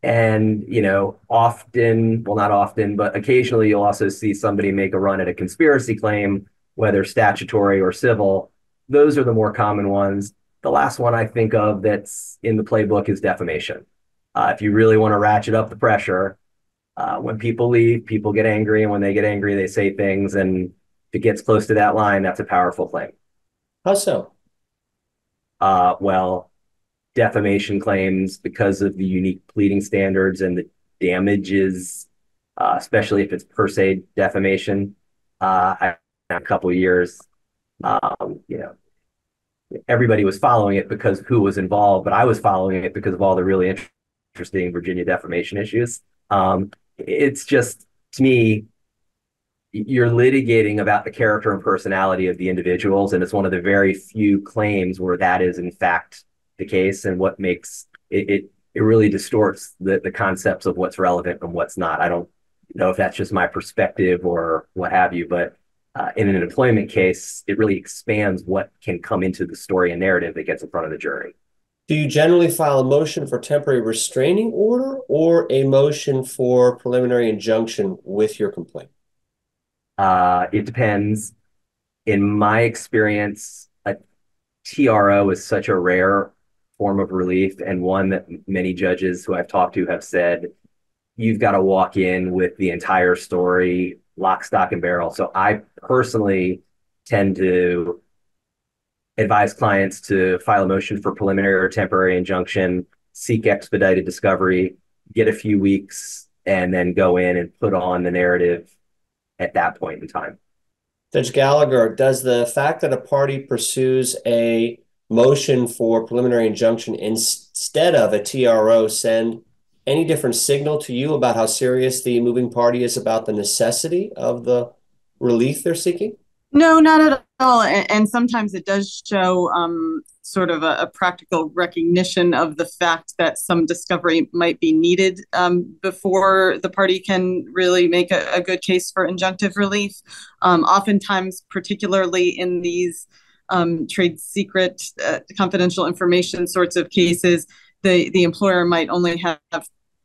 and you know, often, well, not often, but occasionally you'll also see somebody make a run at a conspiracy claim, whether statutory or civil. Those are the more common ones. The last one I think of that's in the playbook is defamation. Uh, if you really want to ratchet up the pressure, uh, when people leave, people get angry, and when they get angry, they say things. And if it gets close to that line, that's a powerful claim. How so? Uh, well, defamation claims because of the unique pleading standards and the damages, uh, especially if it's per se defamation. Uh, a couple years, um, you know, everybody was following it because who was involved, but I was following it because of all the really interesting Virginia defamation issues. Um, it's just to me, you're litigating about the character and personality of the individuals, and it's one of the very few claims where that is in fact the case, and what makes it it, it really distorts the the concepts of what's relevant and what's not. I don't know if that's just my perspective or what have you, but uh, in an employment case, it really expands what can come into the story and narrative that gets in front of the jury. Do you generally file a motion for temporary restraining order or a motion for preliminary injunction with your complaint? Uh, it depends. In my experience, a TRO is such a rare form of relief and one that many judges who I've talked to have said you've got to walk in with the entire story, lock, stock, and barrel. So I personally tend to advise clients to file a motion for preliminary or temporary injunction, seek expedited discovery, get a few weeks, and then go in and put on the narrative at that point in time. Judge Gallagher, does the fact that a party pursues a motion for preliminary injunction instead of a TRO send any different signal to you about how serious the moving party is about the necessity of the relief they're seeking? No, not at all. And, and sometimes it does show um, sort of a, a, practical recognition of the fact that some discovery might be needed um, before the party can really make a, a good case for injunctive relief. Um, oftentimes, particularly in these um, trade secret, uh, confidential information sorts of cases, the, the employer might only have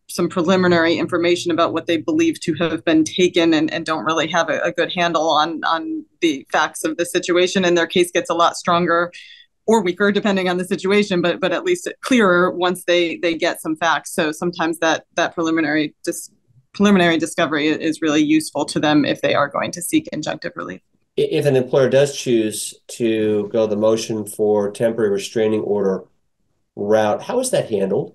some preliminary information about what they believe to have been taken and, and don't really have a, a good handle on on the facts of the situation and their case gets a lot stronger or weaker depending on the situation but but at least clearer once they they get some facts so sometimes that that preliminary dis, preliminary discovery is really useful to them if they are going to seek injunctive relief if an employer does choose to go the motion for temporary restraining order route how is that handled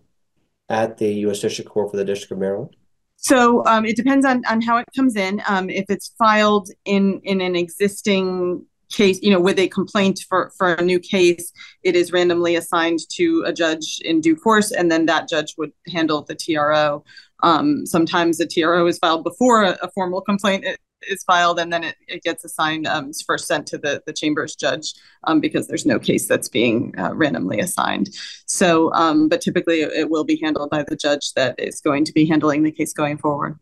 at the U.S. District Court for the District of Maryland? So um, it depends on, on how it comes in. Um, if it's filed in in an existing case, you know, with a complaint for for a new case, it is randomly assigned to a judge in due course, and then that judge would handle the TRO. Um, sometimes the TRO is filed before a, a formal complaint is filed and then it, it gets assigned um, first sent to the, the chambers judge um, because there's no case that's being uh, randomly assigned. So um, but typically it, it, will be handled by the judge that is going to be handling the case going forward.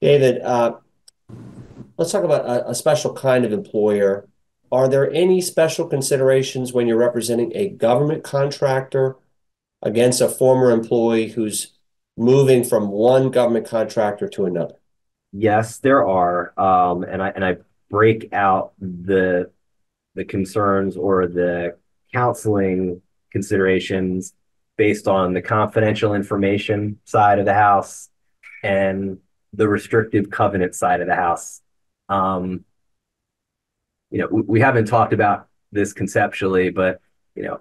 David uh, let's talk about a, a special kind of employer are there any special considerations when you're representing a government contractor against a former employee who's moving from one government contractor to another Yes, there are. Um, and I and I break out the the concerns or the counseling considerations based on the confidential information side of the house and the restrictive covenant side of the house. Um, you know, we, we haven't talked about this conceptually, but you know,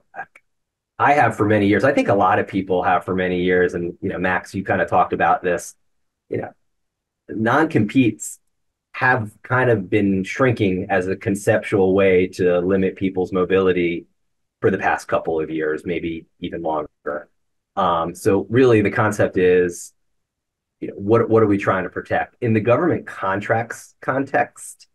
I have for many years. I think a lot of people have for many years, and you know, Max, you kind of talked about this. You know, non-competes have kind of been shrinking as a conceptual way to limit people's mobility for the past couple of years, maybe even longer. Um, so really the concept is, you know, what, what are we trying to protect? In the government contracts context,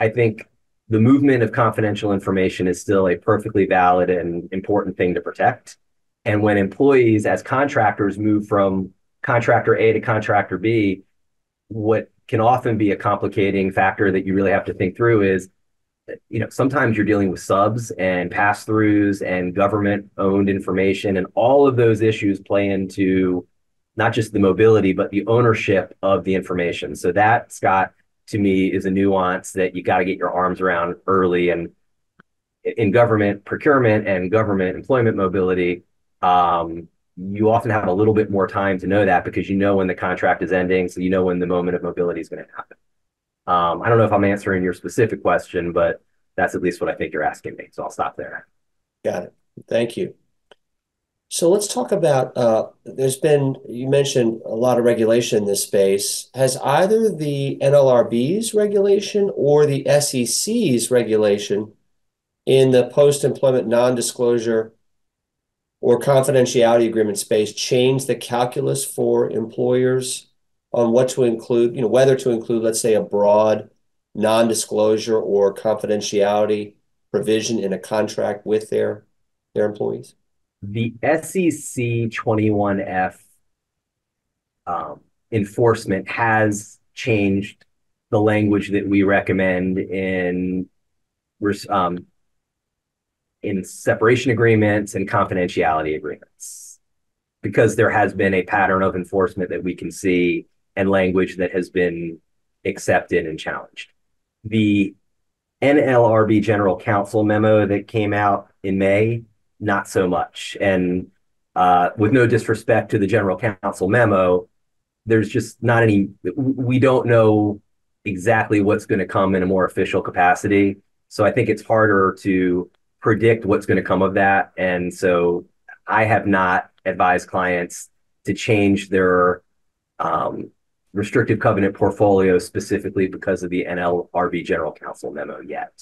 I think the movement of confidential information is still a perfectly valid and important thing to protect. And when employees as contractors move from contractor A to contractor B, what can often be a complicating factor that you really have to think through is you know sometimes you're dealing with subs and pass-throughs and government owned information and all of those issues play into not just the mobility but the ownership of the information so that scott to me is a nuance that you got to get your arms around early and in government procurement and government employment mobility um, you often have a little bit more time to know that because you know when the contract is ending, so you know when the moment of mobility is going to happen. Um, I don't know if I'm answering your specific question, but that's at least what I think you're asking me. So I'll stop there. Got it. Thank you. So let's talk about, uh, there's been, you mentioned a lot of regulation in this space. Has either the NLRB's regulation or the SEC's regulation in the post-employment non-disclosure or confidentiality agreement space change the calculus for employers on what to include, you know, whether to include, let's say, a broad non-disclosure or confidentiality provision in a contract with their their employees? The SEC 21F um, enforcement has changed the language that we recommend in um, in separation agreements and confidentiality agreements because there has been a pattern of enforcement that we can see and language that has been accepted and challenged. The NLRB General Counsel memo that came out in May, not so much. And uh, with no disrespect to the General Counsel memo, there's just not any, we don't know exactly what's going to come in a more official capacity. So I think it's harder to predict what's going to come of that. And so I have not advised clients to change their um, restrictive covenant portfolio specifically because of the NLRB General Counsel memo yet.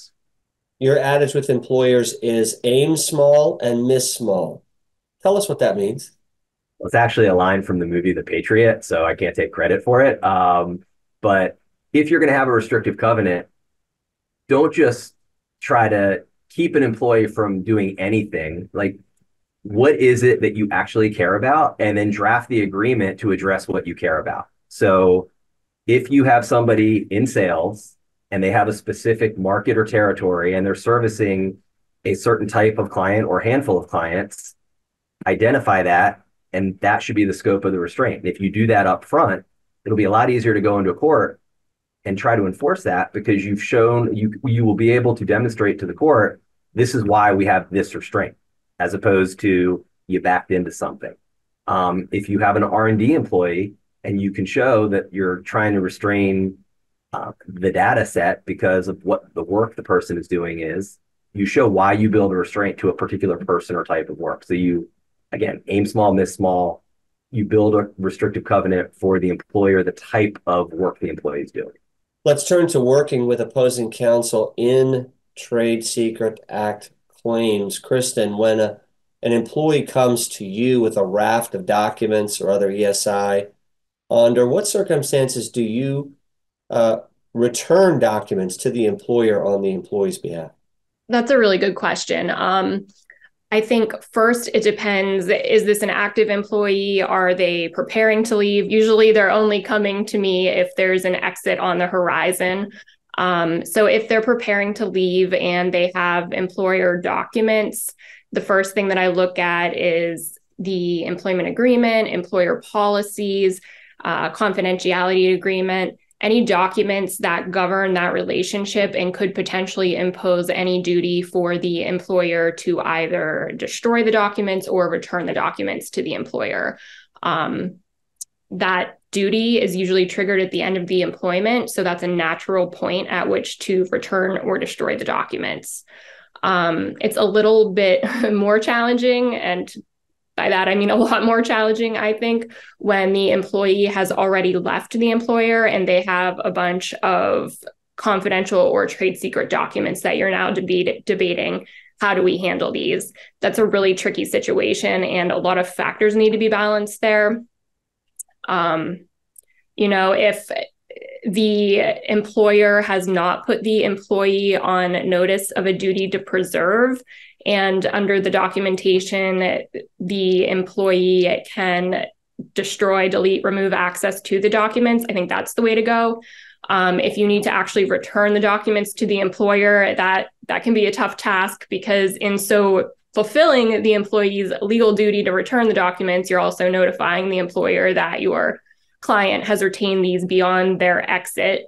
Your adage with employers is aim small and miss small. Tell us what that means. It's actually a line from the movie The Patriot, so I can't take credit for it. Um, but if you're going to have a restrictive covenant, don't just try to keep an employee from doing anything. Like, what is it that you actually care about? And then draft the agreement to address what you care about. So if you have somebody in sales and they have a specific market or territory and they're servicing a certain type of client or handful of clients, identify that and that should be the scope of the restraint. If you do that up front, it'll be a lot easier to go into a court and try to enforce that because you've shown you you will be able to demonstrate to the court this is why we have this restraint as opposed to you backed into something. Um, if you have an R&D employee and you can show that you're trying to restrain uh, the data set because of what the work the person is doing is you show why you build a restraint to a particular person or type of work. So you again aim small miss small. You build a restrictive covenant for the employer the type of work the employee is doing. Let's turn to working with opposing counsel in trade secret act claims. Kristen when a, an employee comes to you with a raft of documents or other esi under what circumstances do you uh, return documents to the employer on the employee's behalf? That's a really good question. Um, I think first it depends is this an active employee? Are they preparing to leave? Usually they're only coming to me if there's an exit on the horizon. Um, so if they're preparing to leave and they have employer documents, the first thing that I look at is the employment agreement, employer policies, uh, confidentiality agreement, any documents that govern that relationship and could potentially impose any duty for the employer to either destroy the documents or return the documents to the employer. Um, that duty is usually triggered at the end of the employment. So that's a natural point at which to return or destroy the documents. Um, it's a little bit more challenging and by that, I mean a lot more challenging, I think, when the employee has already left the employer and they have a bunch of confidential or trade secret documents that you're now debate- debating. How do we handle these? That's a really tricky situation, and a lot of factors need to be balanced there. Um, you know, if the employer has not put the employee on notice of a duty to preserve, and under the documentation, the employee can destroy, delete, remove access to the documents. I think that's the way to go. Um, if you need to actually return the documents to the employer, that that can be a tough task because in so fulfilling the employee's legal duty to return the documents, you're also notifying the employer that your client has retained these beyond their exit.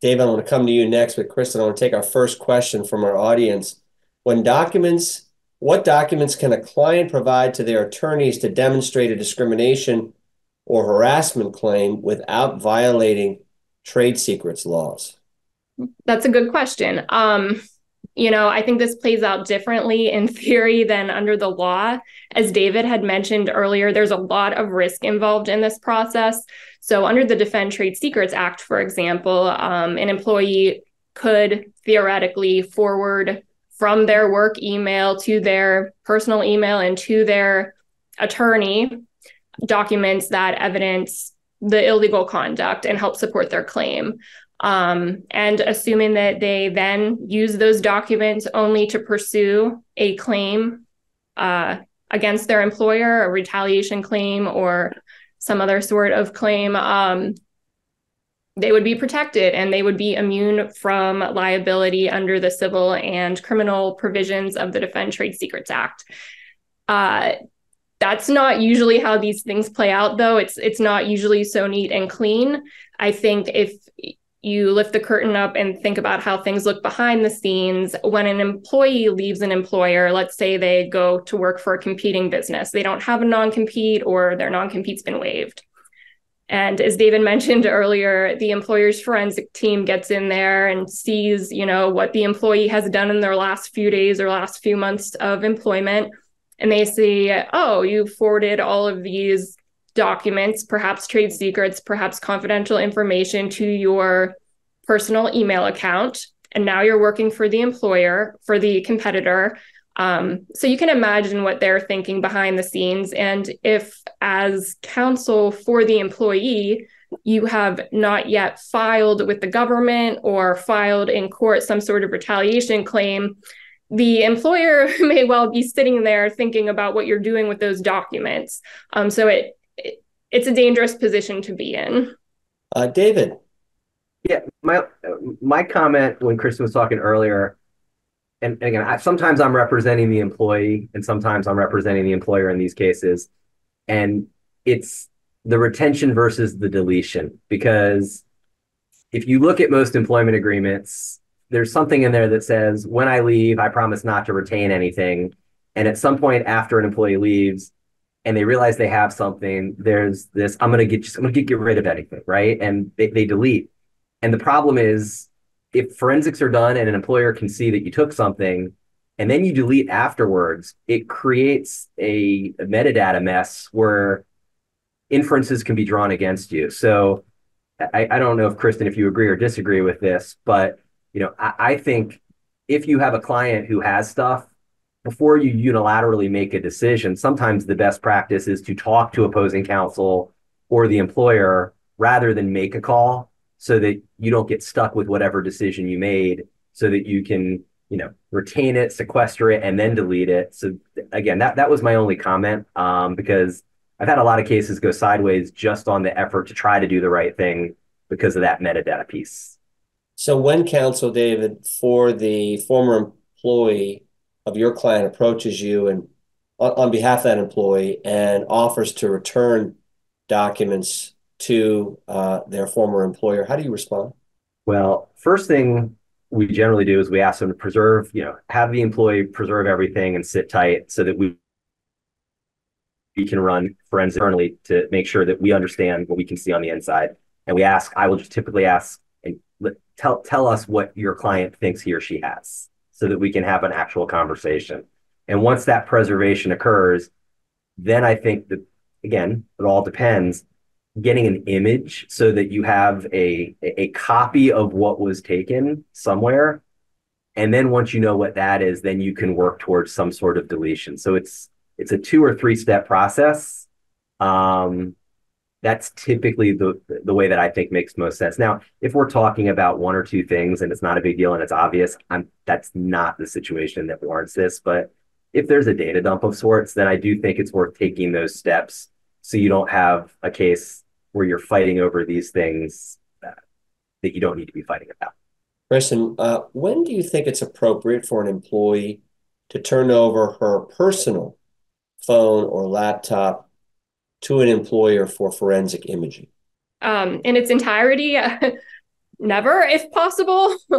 Dave, I'm going to come to you next, but Kristen, I want to take our first question from our audience. When documents, what documents can a client provide to their attorneys to demonstrate a discrimination or harassment claim without violating trade secrets laws? That's a good question. Um, you know, I think this plays out differently in theory than under the law. As David had mentioned earlier, there's a lot of risk involved in this process. So, under the Defend Trade Secrets Act, for example, um, an employee could theoretically forward from their work email to their personal email and to their attorney documents that evidence the illegal conduct and help support their claim. Um, and assuming that they then use those documents only to pursue a claim uh, against their employer, a retaliation claim, or some other sort of claim, um, they would be protected and they would be immune from liability under the civil and criminal provisions of the Defend Trade Secrets Act. Uh, that's not usually how these things play out, though. It's it's not usually so neat and clean. I think if you lift the curtain up and think about how things look behind the scenes when an employee leaves an employer let's say they go to work for a competing business they don't have a non-compete or their non-compete's been waived and as david mentioned earlier the employer's forensic team gets in there and sees you know what the employee has done in their last few days or last few months of employment and they see oh you forwarded all of these documents, perhaps trade secrets, perhaps confidential information to your personal email account. And now you're working for the employer, for the competitor. Um, so you can imagine what they're thinking behind the scenes. And if, as counsel for the employee, you have not yet filed with the government or filed in court some sort of retaliation claim, the employer may well be sitting there thinking about what you're doing with those documents. Um, so it it's a dangerous position to be in. Uh, David. Yeah, my my comment when Kristen was talking earlier, and, and again, I, sometimes I'm representing the employee, and sometimes I'm representing the employer in these cases, and it's the retention versus the deletion because if you look at most employment agreements, there's something in there that says when I leave, I promise not to retain anything, and at some point after an employee leaves, and they realize they have something, there's this, I'm gonna get just, I'm gonna get, get rid of anything, right? And they, they delete. And the problem is if forensics are done and an employer can see that you took something and then you delete afterwards, it creates a, a metadata mess where inferences can be drawn against you. So I, I don't know if Kristen, if you agree or disagree with this, but you know, I, I think if you have a client who has stuff before you unilaterally make a decision, sometimes the best practice is to talk to opposing counsel or the employer rather than make a call so that you don't get stuck with whatever decision you made so that you can you know retain it sequester it and then delete it. So again that that was my only comment um, because i've had a lot of cases go sideways just on the effort to try to do the right thing because of that metadata piece. So when counsel david for the former employee of your client approaches you and on, behalf of that employee and offers to return documents to uh, their former employer, how do you respond? Well, first thing we generally do is we ask them to preserve, you know, have the employee preserve everything and sit tight so that we we can run forensic internally to make sure that we understand what we can see on the inside. And we ask, I will just typically ask and tell tell us what your client thinks he or she has so that we can have an actual conversation. And once that preservation occurs, then I think that again, it all depends. Getting an image so that you have a a copy of what was taken somewhere, and then once you know what that is, then you can work towards some sort of deletion. So it's it's a two or three step process. Um, that's typically the the way that I think makes most sense. Now, if we're talking about one or two things and it's not a big deal and it's obvious, I'm that's not the situation that warrants this. But if there's a data dump of sorts, then I do think it's worth taking those steps so you don't have a case where you're fighting over these things that, that you don't need to be fighting about. Kristen, uh, when do you think it's appropriate for an employee to turn over her personal phone or laptop to an employer for forensic imaging? Um, in its entirety, never, if possible.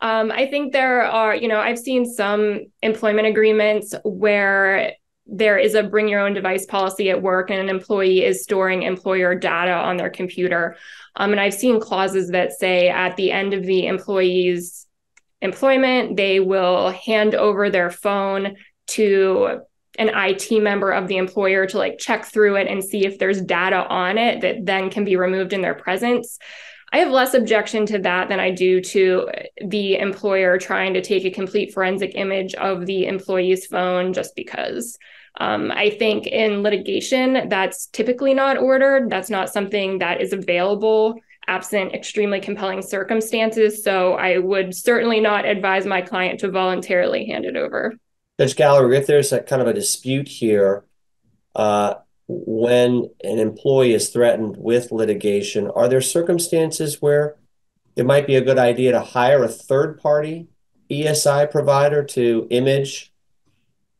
um, I think there are, you know, I've seen some employment agreements where there is a bring your own device policy at work and an employee is storing employer data on their computer. Um, and I've seen clauses that say at the end of the employee's employment, they will hand over their phone to an IT member of the employer to like check through it and see if there's data on it that then can be removed in their presence. I have less objection to that than I do to the employer trying to take a complete forensic image of the employee's phone just because. Um, I think in litigation, that's typically not ordered. That's not something that is available absent extremely compelling circumstances. So I would certainly not advise my client to voluntarily hand it over. Judge Gallagher, if there's a kind of a dispute here, uh, when an employee is threatened with litigation, are there circumstances where it might be a good idea to hire a third party ESI provider to image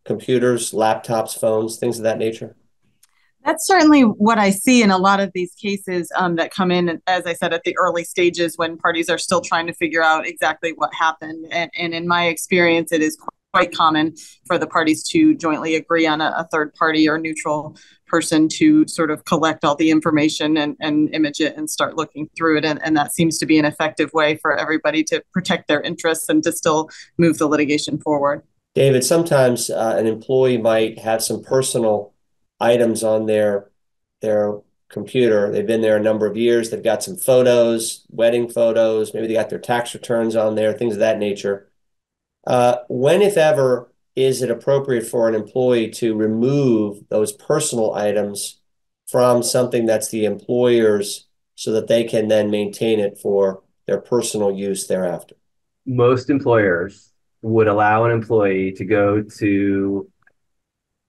computers, laptops, phones, things of that nature? That's certainly what I see in a lot of these cases um, that come in, as I said, at the early stages when parties are still trying to figure out exactly what happened. And, and in my experience, it is quite common for the parties to jointly agree on a, a third party or neutral person to sort of collect all the information and, and image it and start looking through it. And, and that seems to be an effective way for everybody to protect their interests and to still move the litigation forward. David, sometimes uh, an employee might have some personal items on their their computer. They've been there a number of years. They've got some photos, wedding photos. Maybe they got their tax returns on there, things of that nature. Uh, when, if ever, is it appropriate for an employee to remove those personal items from something that's the employer's so that they can then maintain it for their personal use thereafter? Most employers would allow an employee to go to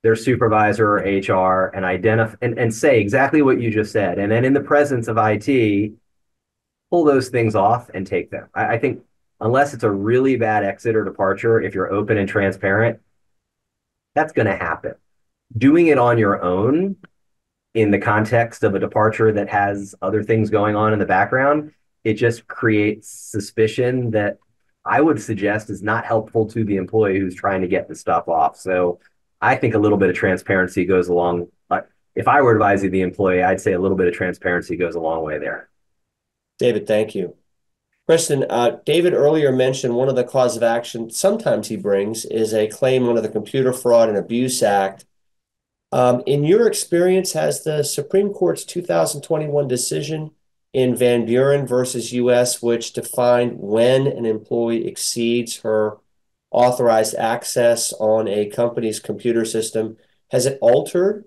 their supervisor or HR and identify and, and say exactly what you just said. And then in the presence of IT, pull those things off and take them. I, I think unless it's a really bad exit or departure, if you're open and transparent, that's going to happen. Doing it on your own in the context of a departure that has other things going on in the background, it just creates suspicion that I would suggest is not helpful to the employee who's trying to get the stuff off. So I think a little bit of transparency goes along. If I were advising the employee, I'd say a little bit of transparency goes a long way there. David, thank you. Kristen, uh, David earlier mentioned one of the cause of action sometimes he brings is a claim under the Computer Fraud and Abuse Act. Um, in your experience, has the Supreme Court's 2021 decision in Van Buren versus US, which defined when an employee exceeds her authorized access on a company's computer system, has it altered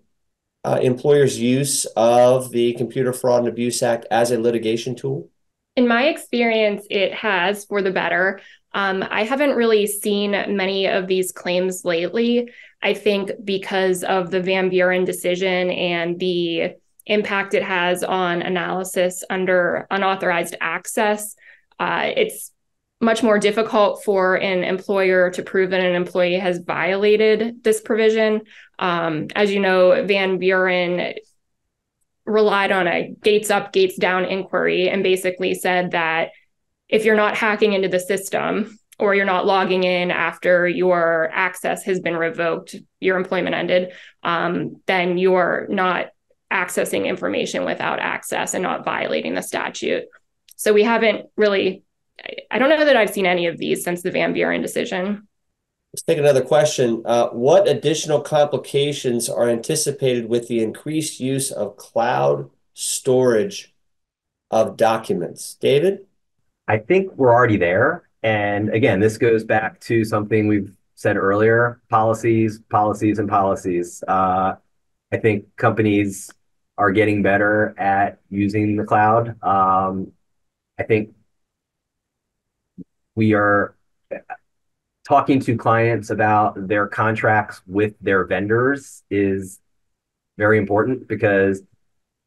uh, employers' use of the Computer Fraud and Abuse Act as a litigation tool? In my experience, it has for the better. Um, I haven't really seen many of these claims lately. I think because of the Van Buren decision and the impact it has on analysis under unauthorized access, uh, it's much more difficult for an employer to prove that an employee has violated this provision. Um, as you know, Van Buren relied on a gates up, gates down inquiry and basically said that if you're not hacking into the system or you're not logging in after your access has been revoked, your employment ended, um, then you're not accessing information without access and not violating the statute. So we haven't really, I don't know that I've seen any of these since the Van Buren decision. Let's take another question. Uh, what additional complications are anticipated with the increased use of cloud storage of documents? David? I think we're already there. And again, this goes back to something we've said earlier policies, policies, and policies. Uh, I think companies are getting better at using the cloud. Um, I think we are talking to clients about their contracts with their vendors is very important because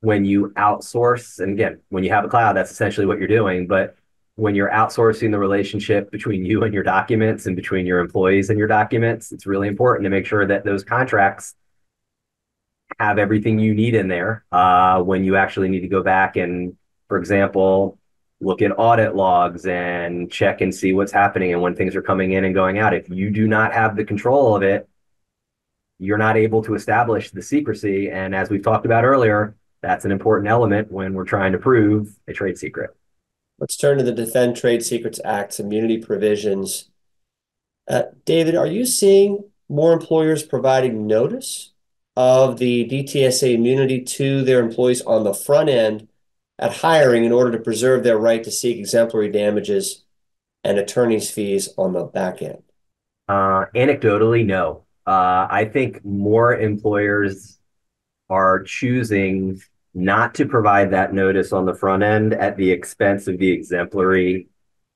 when you outsource, and again, when you have a cloud, that's essentially what you're doing. But when you're outsourcing the relationship between you and your documents and between your employees and your documents, it's really important to make sure that those contracts have everything you need in there uh, when you actually need to go back and, for example, look at audit logs and check and see what's happening and when things are coming in and going out. If you do not have the control of it, you're not able to establish the secrecy. And as we've talked about earlier, that's an important element when we're trying to prove a trade secret. Let's turn to the Defend Trade Secrets Act's immunity provisions. Uh, David, are you seeing more employers providing notice of the DTSA immunity to their employees on the front end at hiring in order to preserve their right to seek exemplary damages and attorney's fees on the back end? Uh, anecdotally, no. Uh, I think more employers are choosing not to provide that notice on the front end at the expense of the exemplary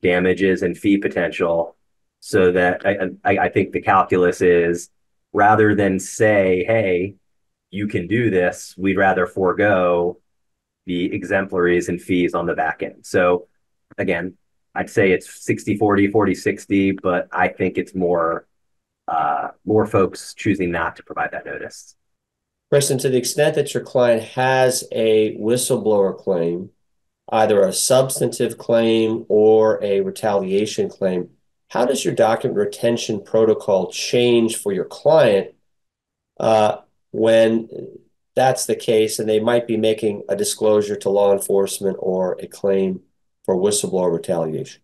damages and fee potential so that I, I, I think the calculus is rather than say, hey, you can do this, we'd rather forego the exemplaries and fees on the back end. So again, I'd say it's 60 40, 40 60, but I think it's more uh, more folks choosing not to provide that notice. Kristen, to the extent that your client has a whistleblower claim, either a substantive claim or a retaliation claim, how does your document retention protocol change for your client uh, when that's the case and they might be making a disclosure to law enforcement or a claim for whistleblower retaliation?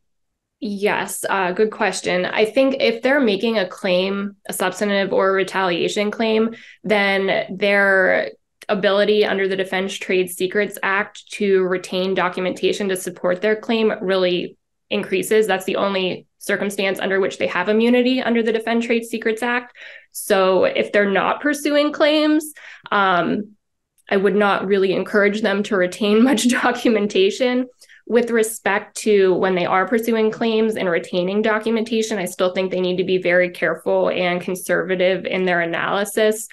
Yes, uh, good question. I think if they're making a claim, a substantive or retaliation claim, then their ability under the Defense Trade Secrets Act to retain documentation to support their claim really increases. That's the only circumstance under which they have immunity under the Defend Trade Secrets Act. So if they're not pursuing claims, um, I would not really encourage them to retain much documentation with respect to when they are pursuing claims and retaining documentation, I still think they need to be very careful and conservative in their analysis.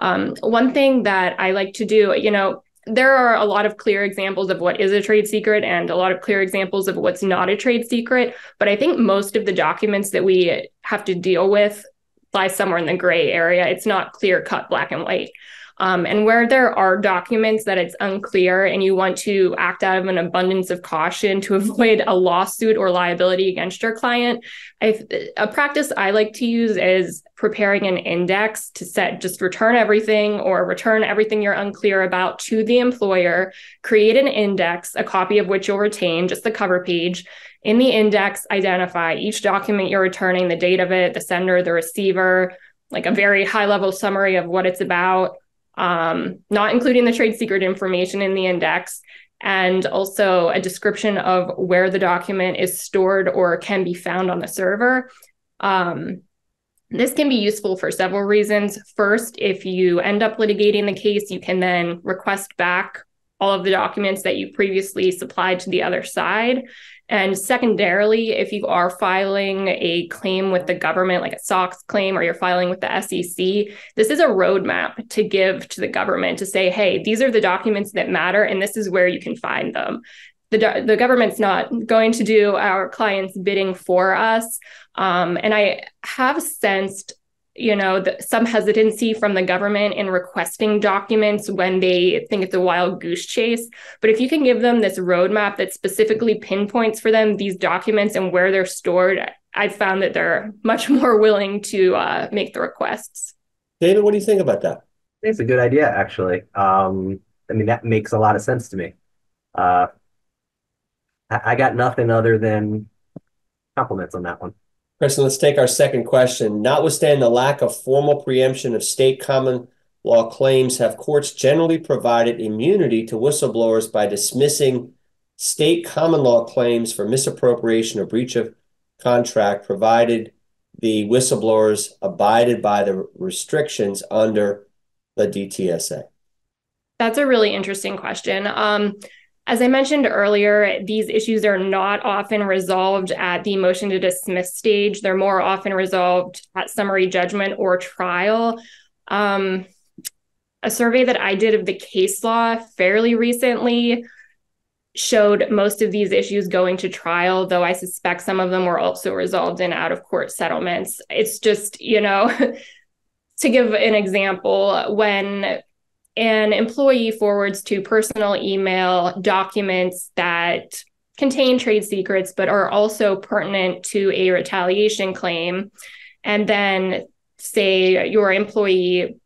Um, one thing that I like to do, you know, there are a lot of clear examples of what is a trade secret and a lot of clear examples of what's not a trade secret. But I think most of the documents that we have to deal with lie somewhere in the gray area. It's not clear cut black and white. Um, and where there are documents that it's unclear and you want to act out of an abundance of caution to avoid a lawsuit or liability against your client, a practice I like to use is preparing an index to set just return everything or return everything you're unclear about to the employer, create an index, a copy of which you'll retain, just the cover page. In the index, identify each document you're returning, the date of it, the sender, the receiver, like a very high level summary of what it's about um, not including the trade secret information in the index, and also a description of where the document is stored or can be found on the server. Um, this can be useful for several reasons. First, if you end up litigating the case, you can then request back all of the documents that you previously supplied to the other side. And secondarily, if you are filing a claim with the government, like a SOX claim, or you're filing with the SEC, this is a roadmap to give to the government to say, hey, these are the documents that matter, and this is where you can find them. The, the government's not going to do our clients' bidding for us. Um, and I have sensed you know the, some hesitancy from the government in requesting documents when they think it's a wild goose chase. But if you can give them this roadmap that specifically pinpoints for them these documents and where they're stored i've found that they're much more willing to uh, make the requests. David what do you think about that? It's a good idea actually. Um, i mean that makes a lot of sense to me. Uh, I, I got nothing other than compliments on that one Kristen, let's take our second question. Notwithstanding the lack of formal preemption of state common law claims, have courts generally provided immunity to whistleblowers by dismissing state common law claims for misappropriation or breach of contract, provided the whistleblowers abided by the restrictions under the DTSA? That's a really interesting question. Um, as I mentioned earlier, these issues are not often resolved at the motion to dismiss stage. They're more often resolved at summary judgment or trial. Um, a survey that I did of the case law fairly recently showed most of these issues going to trial, though I suspect some of them were also resolved in out of court settlements. It's just, you know, to give an example, when an employee forwards to personal email documents that contain trade secrets but are also pertinent to a retaliation claim. And then say your employee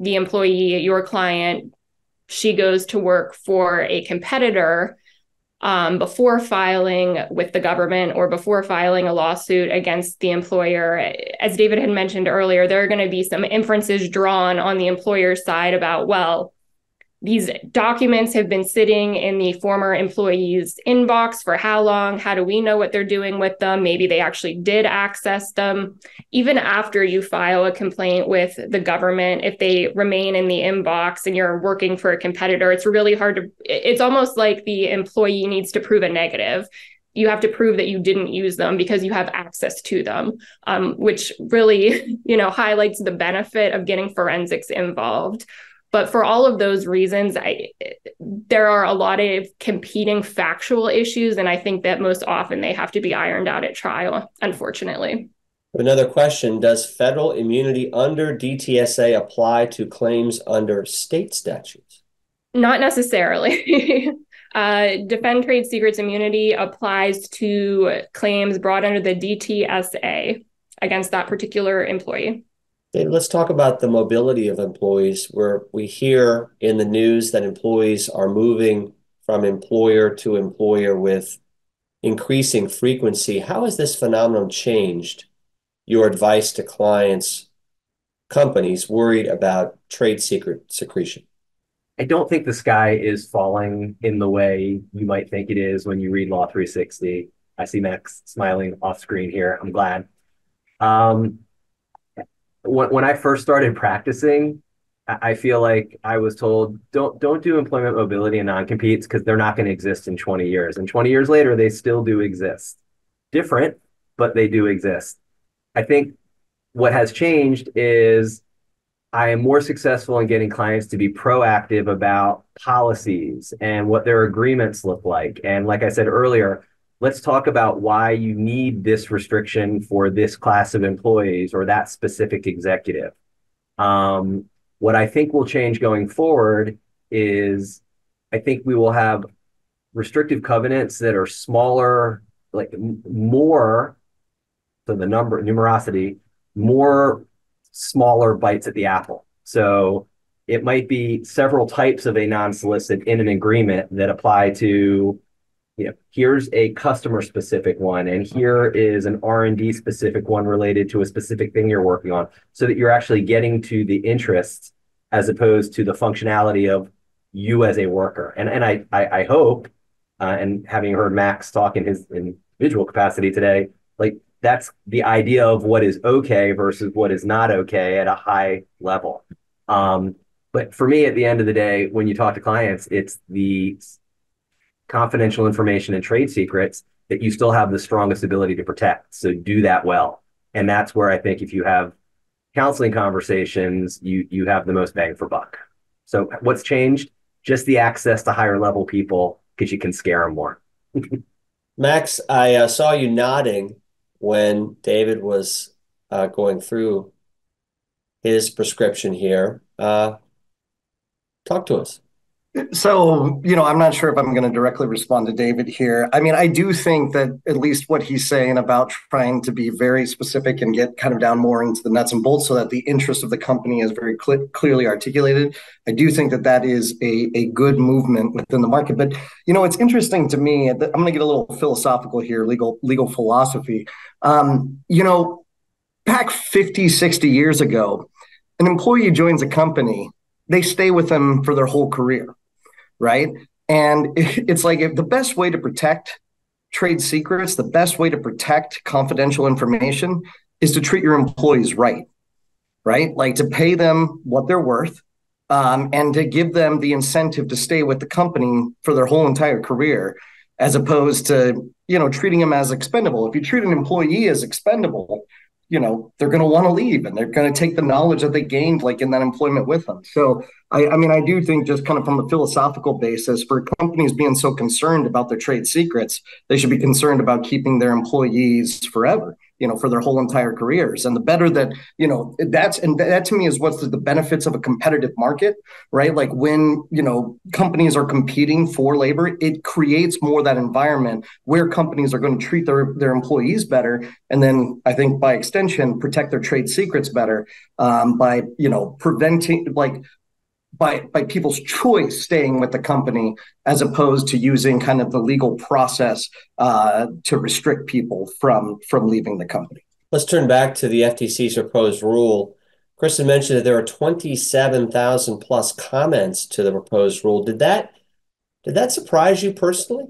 the employee your client she goes to work for a competitor um, before filing with the government or before filing a lawsuit against the employer. As David had mentioned earlier, there are going to be some inferences drawn on the employer's side about, well, these documents have been sitting in the former employee's inbox for how long? How do we know what they're doing with them? Maybe they actually did access them. Even after you file a complaint with the government, if they remain in the inbox and you're working for a competitor, it's really hard to, it's almost like the employee needs to prove a negative you have to prove that you didn't use them because you have access to them um, which really you know highlights the benefit of getting forensics involved but for all of those reasons, I, there are a lot of competing factual issues. And I think that most often they have to be ironed out at trial, unfortunately. Another question Does federal immunity under DTSA apply to claims under state statutes? Not necessarily. uh, Defend Trade Secrets immunity applies to claims brought under the DTSA against that particular employee. Let's talk about the mobility of employees, where we hear in the news that employees are moving from employer to employer with increasing frequency. How has this phenomenon changed your advice to clients, companies worried about trade secret secretion? I don't think the sky is falling in the way you might think it is when you read Law 360. I see Max smiling off screen here. I'm glad. Um, when, when I first started practicing, I feel like I was told don't don't do employment mobility and non-competes because they're not going to exist in 20 years. And 20 years later, they still do exist. Different, but they do exist. I think what has changed is I am more successful in getting clients to be proactive about policies and what their agreements look like. And like I said earlier, let's talk about why you need this restriction for this class of employees or that specific executive. Um, what I think will change going forward is I think we will have restrictive covenants that are smaller, like more, so the number, numerosity, more smaller bites at the apple. So it might be several types of a non-solicit in an agreement that apply to know, here's a customer specific one, and here is an R&D specific one related to a specific thing you're working on, so that you're actually getting to the interests as opposed to the functionality of you as a worker. And and I I, I hope, uh, and having heard Max talk in his individual capacity today, like that's the idea of what is okay versus what is not okay at a high level. Um, but for me, at the end of the day, when you talk to clients, it's the confidential information and trade secrets that you still have the strongest ability to protect. So do that well. And that's where I think if you have counseling conversations, you you have the most bang for buck. So what's changed? Just the access to higher level people because you can scare them more. Max, I uh, saw you nodding when David was uh, going through his prescription here. Uh, talk to us. So, you know, I'm not sure if I'm going to directly respond to David here. I mean, I do think that at least what he's saying about trying to be very specific and get kind of down more into the nuts and bolts so that the interest of the company is very cl- clearly articulated. I do think that that is a, a good movement within the market. But, you know, it's interesting to me. I'm going to get a little philosophical here, legal legal philosophy. Um, you know, back 50, 60 years ago, an employee joins a company, they stay with them for their whole career right? And it's like the best way to protect trade secrets, the best way to protect confidential information is to treat your employees right, right? Like to pay them what they're worth um, and to give them the incentive to stay with the company for their whole entire career, as opposed to you know treating them as expendable. If you treat an employee as expendable, you know they're going to want to leave and they're going to take the knowledge that they gained like in that employment with them. So I, I, mean i do think just kind of from a philosophical basis for companies being so concerned about their trade secrets they should be concerned about keeping their employees forever you know for their whole entire careers. And the better that you know that's and that to me is what's the, benefits of a competitive market right? Like when you know companies are competing for labor it creates more that environment where companies are going to treat their their employees better and then i think by extension protect their trade secrets better um, by you know preventing like by by people's choice staying with the company as opposed to using kind of the legal process uh, to restrict people from from leaving the company. Let's turn back to the FTC's proposed rule. Kristen mentioned that there are 27,000 plus comments to the proposed rule. Did that did that surprise you personally?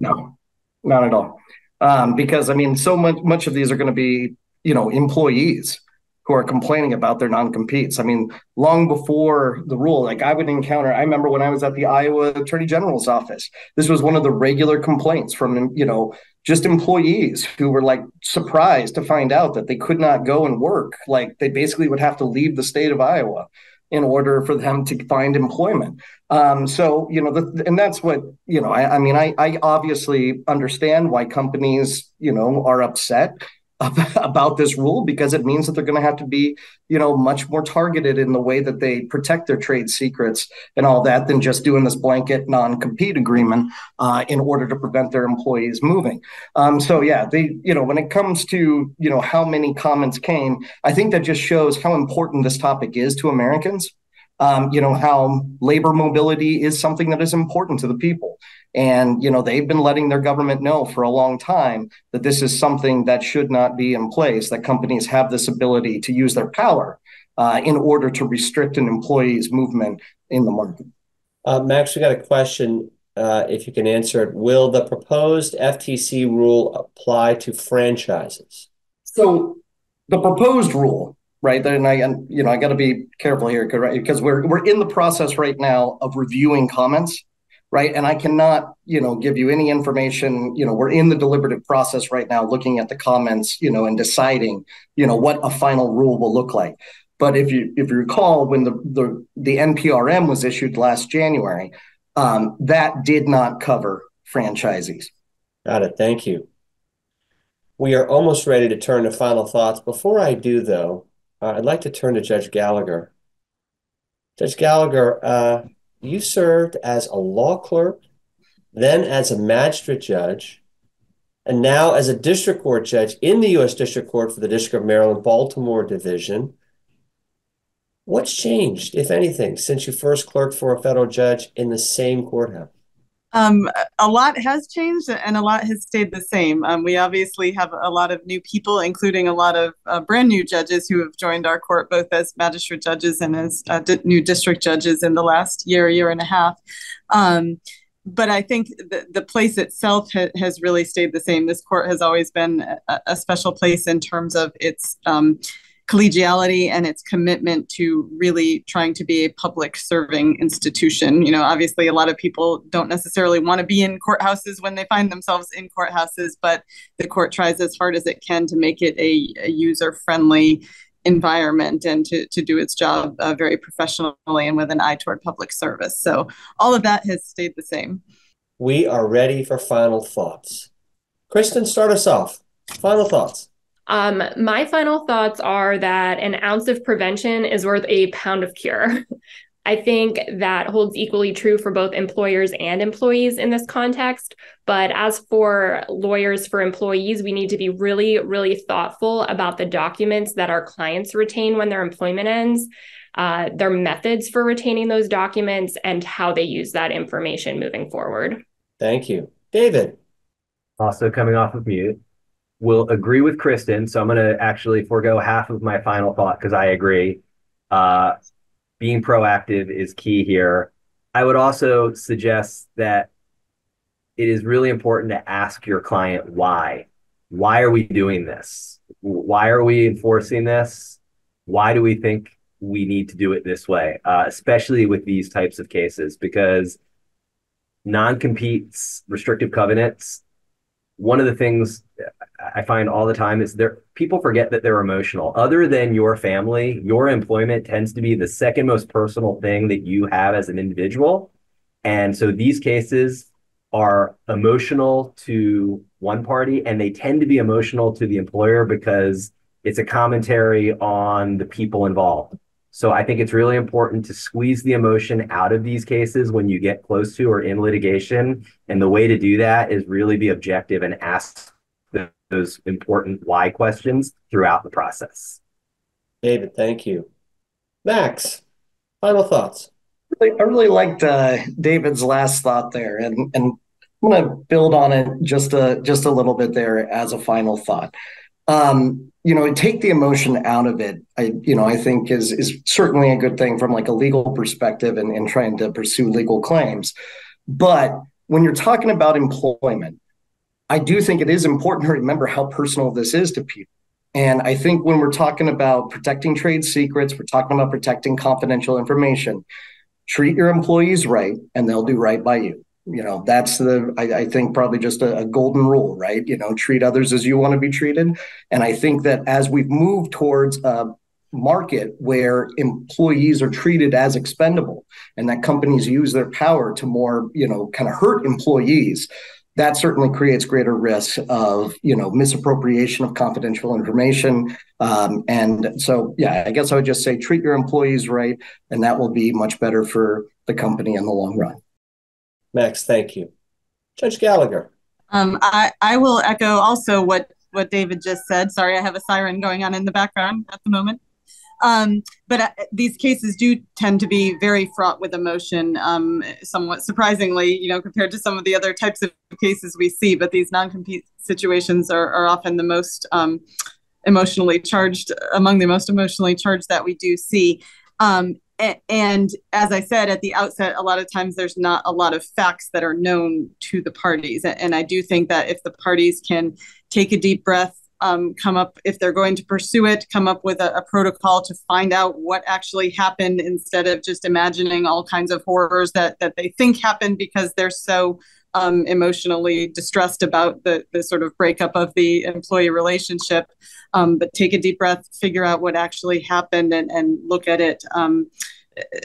No, not at all. Um, because I mean, so much much of these are going to be, you know, employees who are complaining about their non-competes. I mean, long before the rule, like I would encounter, I remember when I was at the Iowa Attorney General's office, this was one of the regular complaints from, you know, just employees who were like surprised to find out that they could not go and work. Like they basically would have to leave the state of Iowa in order for them to find employment. Um, so, you know, the, and that's what, you know, I, I mean, I, I obviously understand why companies, you know, are upset about this rule because it means that they're going to have to be, you know, much more targeted in the way that they protect their trade secrets and all that than just doing this blanket non-compete agreement uh, in order to prevent their employees moving. Um, so yeah, they, you know, when it comes to, you know, how many comments came, I think that just shows how important this topic is to Americans. Um, you know how labor mobility is something that is important to the people and, you know, they've been letting their government know for a long time that this is something that should not be in place, that companies have this ability to use their power uh, in order to restrict an employee's movement in the market. Uh, Max, we got a question. Uh, if you can answer it, will the proposed FTC rule apply to franchises? So, the proposed rule, right? And I, and, you know, I got to be careful here right? because we're we're in the process right now of reviewing comments right? And i cannot you know give you any information you know we're in the deliberative process right now looking at the comments you know and deciding you know what a final rule will look like. But if you if you recall when the the, the nprm was issued last january um, that did not cover franchisees. Got it. Thank you. We are almost ready to turn to final thoughts. Before i do though uh, i'd like to turn to judge gallagher judge gallagher uh, you served as a law clerk, then as a magistrate judge, and now as a district court judge in the U.S. District Court for the District of Maryland, Baltimore Division. What's changed, if anything, since you first clerked for a federal judge in the same courthouse? Um, a lot has changed and a lot has stayed the same. Um, we obviously have a lot of new people, including a lot of uh, brand new judges who have joined our court, both as magistrate judges and as uh, di- new district judges in the last year, year and a half. Um, but I think the, the place itself ha- has really stayed the same. This court has always been a, a special place in terms of its um, collegiality and its commitment to really trying to be a public serving institution. You know, obviously, a lot of people don't necessarily want to be in courthouses when they find themselves in courthouses, but the court tries as hard as it can to make it a, a user friendly environment and to, to do its job uh, very professionally and with an eye toward public service. So, all of that has stayed the same. We are ready for final thoughts. Kristen, start us off. Final thoughts. Um, my final thoughts are that an ounce of prevention is worth a pound of cure. I think that holds equally true for both employers and employees in this context. But as for lawyers for employees, we need to be really, really thoughtful about the documents that our clients retain when their employment ends, uh, their methods for retaining those documents, and how they use that information moving forward. Thank you. David. Also coming off of mute will agree with Kristen. So I'm going to actually forego half of my final thought because I agree. Uh, being proactive is key here. I would also suggest that it is really important to ask your client why. Why are we doing this? Why are we enforcing this? Why do we think we need to do it this way, uh, especially with these types of cases? Because non competes, restrictive covenants, one of the things I find all the time is there people forget that they're emotional. Other than your family, your employment tends to be the second most personal thing that you have as an individual. And so these cases are emotional to one party and they tend to be emotional to the employer because it's a commentary on the people involved. So I think it's really important to squeeze the emotion out of these cases when you get close to or in litigation. And the way to do that is really be objective and ask those important why questions throughout the process. David, thank you. Max, final thoughts. I really liked uh, David's last thought there, and and I'm going to build on it just a just a little bit there as a final thought. um, you know, take the emotion out of it. I, you know, I think is is certainly a good thing from like a legal perspective and, and trying to pursue legal claims. But when you're talking about employment, I do think it is important to remember how personal this is to people. And I think when we're talking about protecting trade secrets, we're talking about protecting confidential information. Treat your employees right, and they'll do right by you you know that's the I, I think probably just a, a, golden rule right you know treat others as you want to be treated and i think that as we've moved towards a market where employees are treated as expendable and that companies use their power to more you know kind of hurt employees that certainly creates greater risk of you know misappropriation of confidential information um, and so yeah i guess i would just say treat your employees right and that will be much better for the company in the long run Max, thank you. Judge Gallagher. Um, I, I will echo also what, what David just said. Sorry, I have a siren going on in the background at the moment. Um, but uh, these cases do tend to be very fraught with emotion, um, somewhat surprisingly, you know, compared to some of the other types of cases we see. But these non-compete situations are, are often the most um, emotionally charged, among the most emotionally charged that we do see. Um, and as I said at the outset, a lot of times there's not a lot of facts that are known to the parties. And I do think that if the parties can take a deep breath, um, come up, if they're going to pursue it, come up with a, a, protocol to find out what actually happened instead of just imagining all kinds of horrors that, that they think happened because they're so um, emotionally distressed about the, the sort of breakup of the employee relationship. Um, but take a deep breath, figure out what actually happened, and, and look at it um,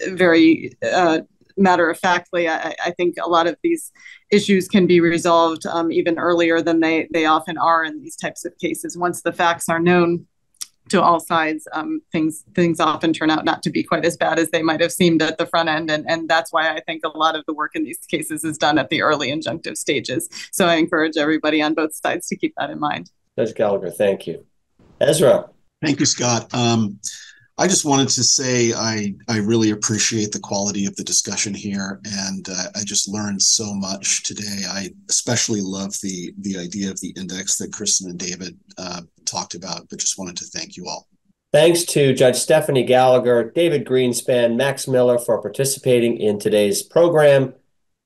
very uh, matter of factly. I, I, think a lot of these issues can be resolved um, even earlier than they, they often are in these types of cases. Once the facts are known, to all sides, um, things things often turn out not to be quite as bad as they might have seemed at the front end, and and that's why I think a lot of the work in these cases is done at the early injunctive stages. So I encourage everybody on both sides to keep that in mind. Judge Gallagher, thank you. Ezra. Thank you, Scott. Um, I just wanted to say I I really appreciate the quality of the discussion here, and uh, I just learned so much today. I especially love the the idea of the index that Kristen and David uh, talked about, but just wanted to thank you all. Thanks to Judge Stephanie Gallagher, David Greenspan, Max Miller for participating in today's program,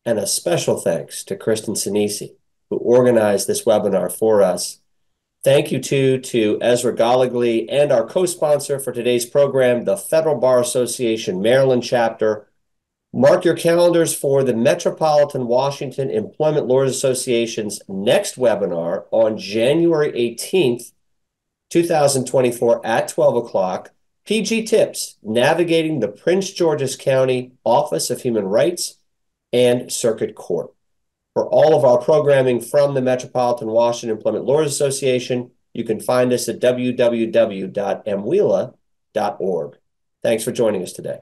and a special thanks to Kristen Sinisi, who organized this webinar for us. Thank you too to Ezra Gollogly and our co-sponsor for today's program, the Federal Bar Association Maryland chapter. Mark your calendars for the Metropolitan Washington Employment Lawyers Association's next webinar on January 18th, 2024 at 12 o'clock. PG Tips, Navigating the Prince George's County Office of Human Rights and Circuit Court. For all of our programming from the Metropolitan Washington Employment Lawyers Association, you can find us at www.mwela.org. Thanks for joining us today.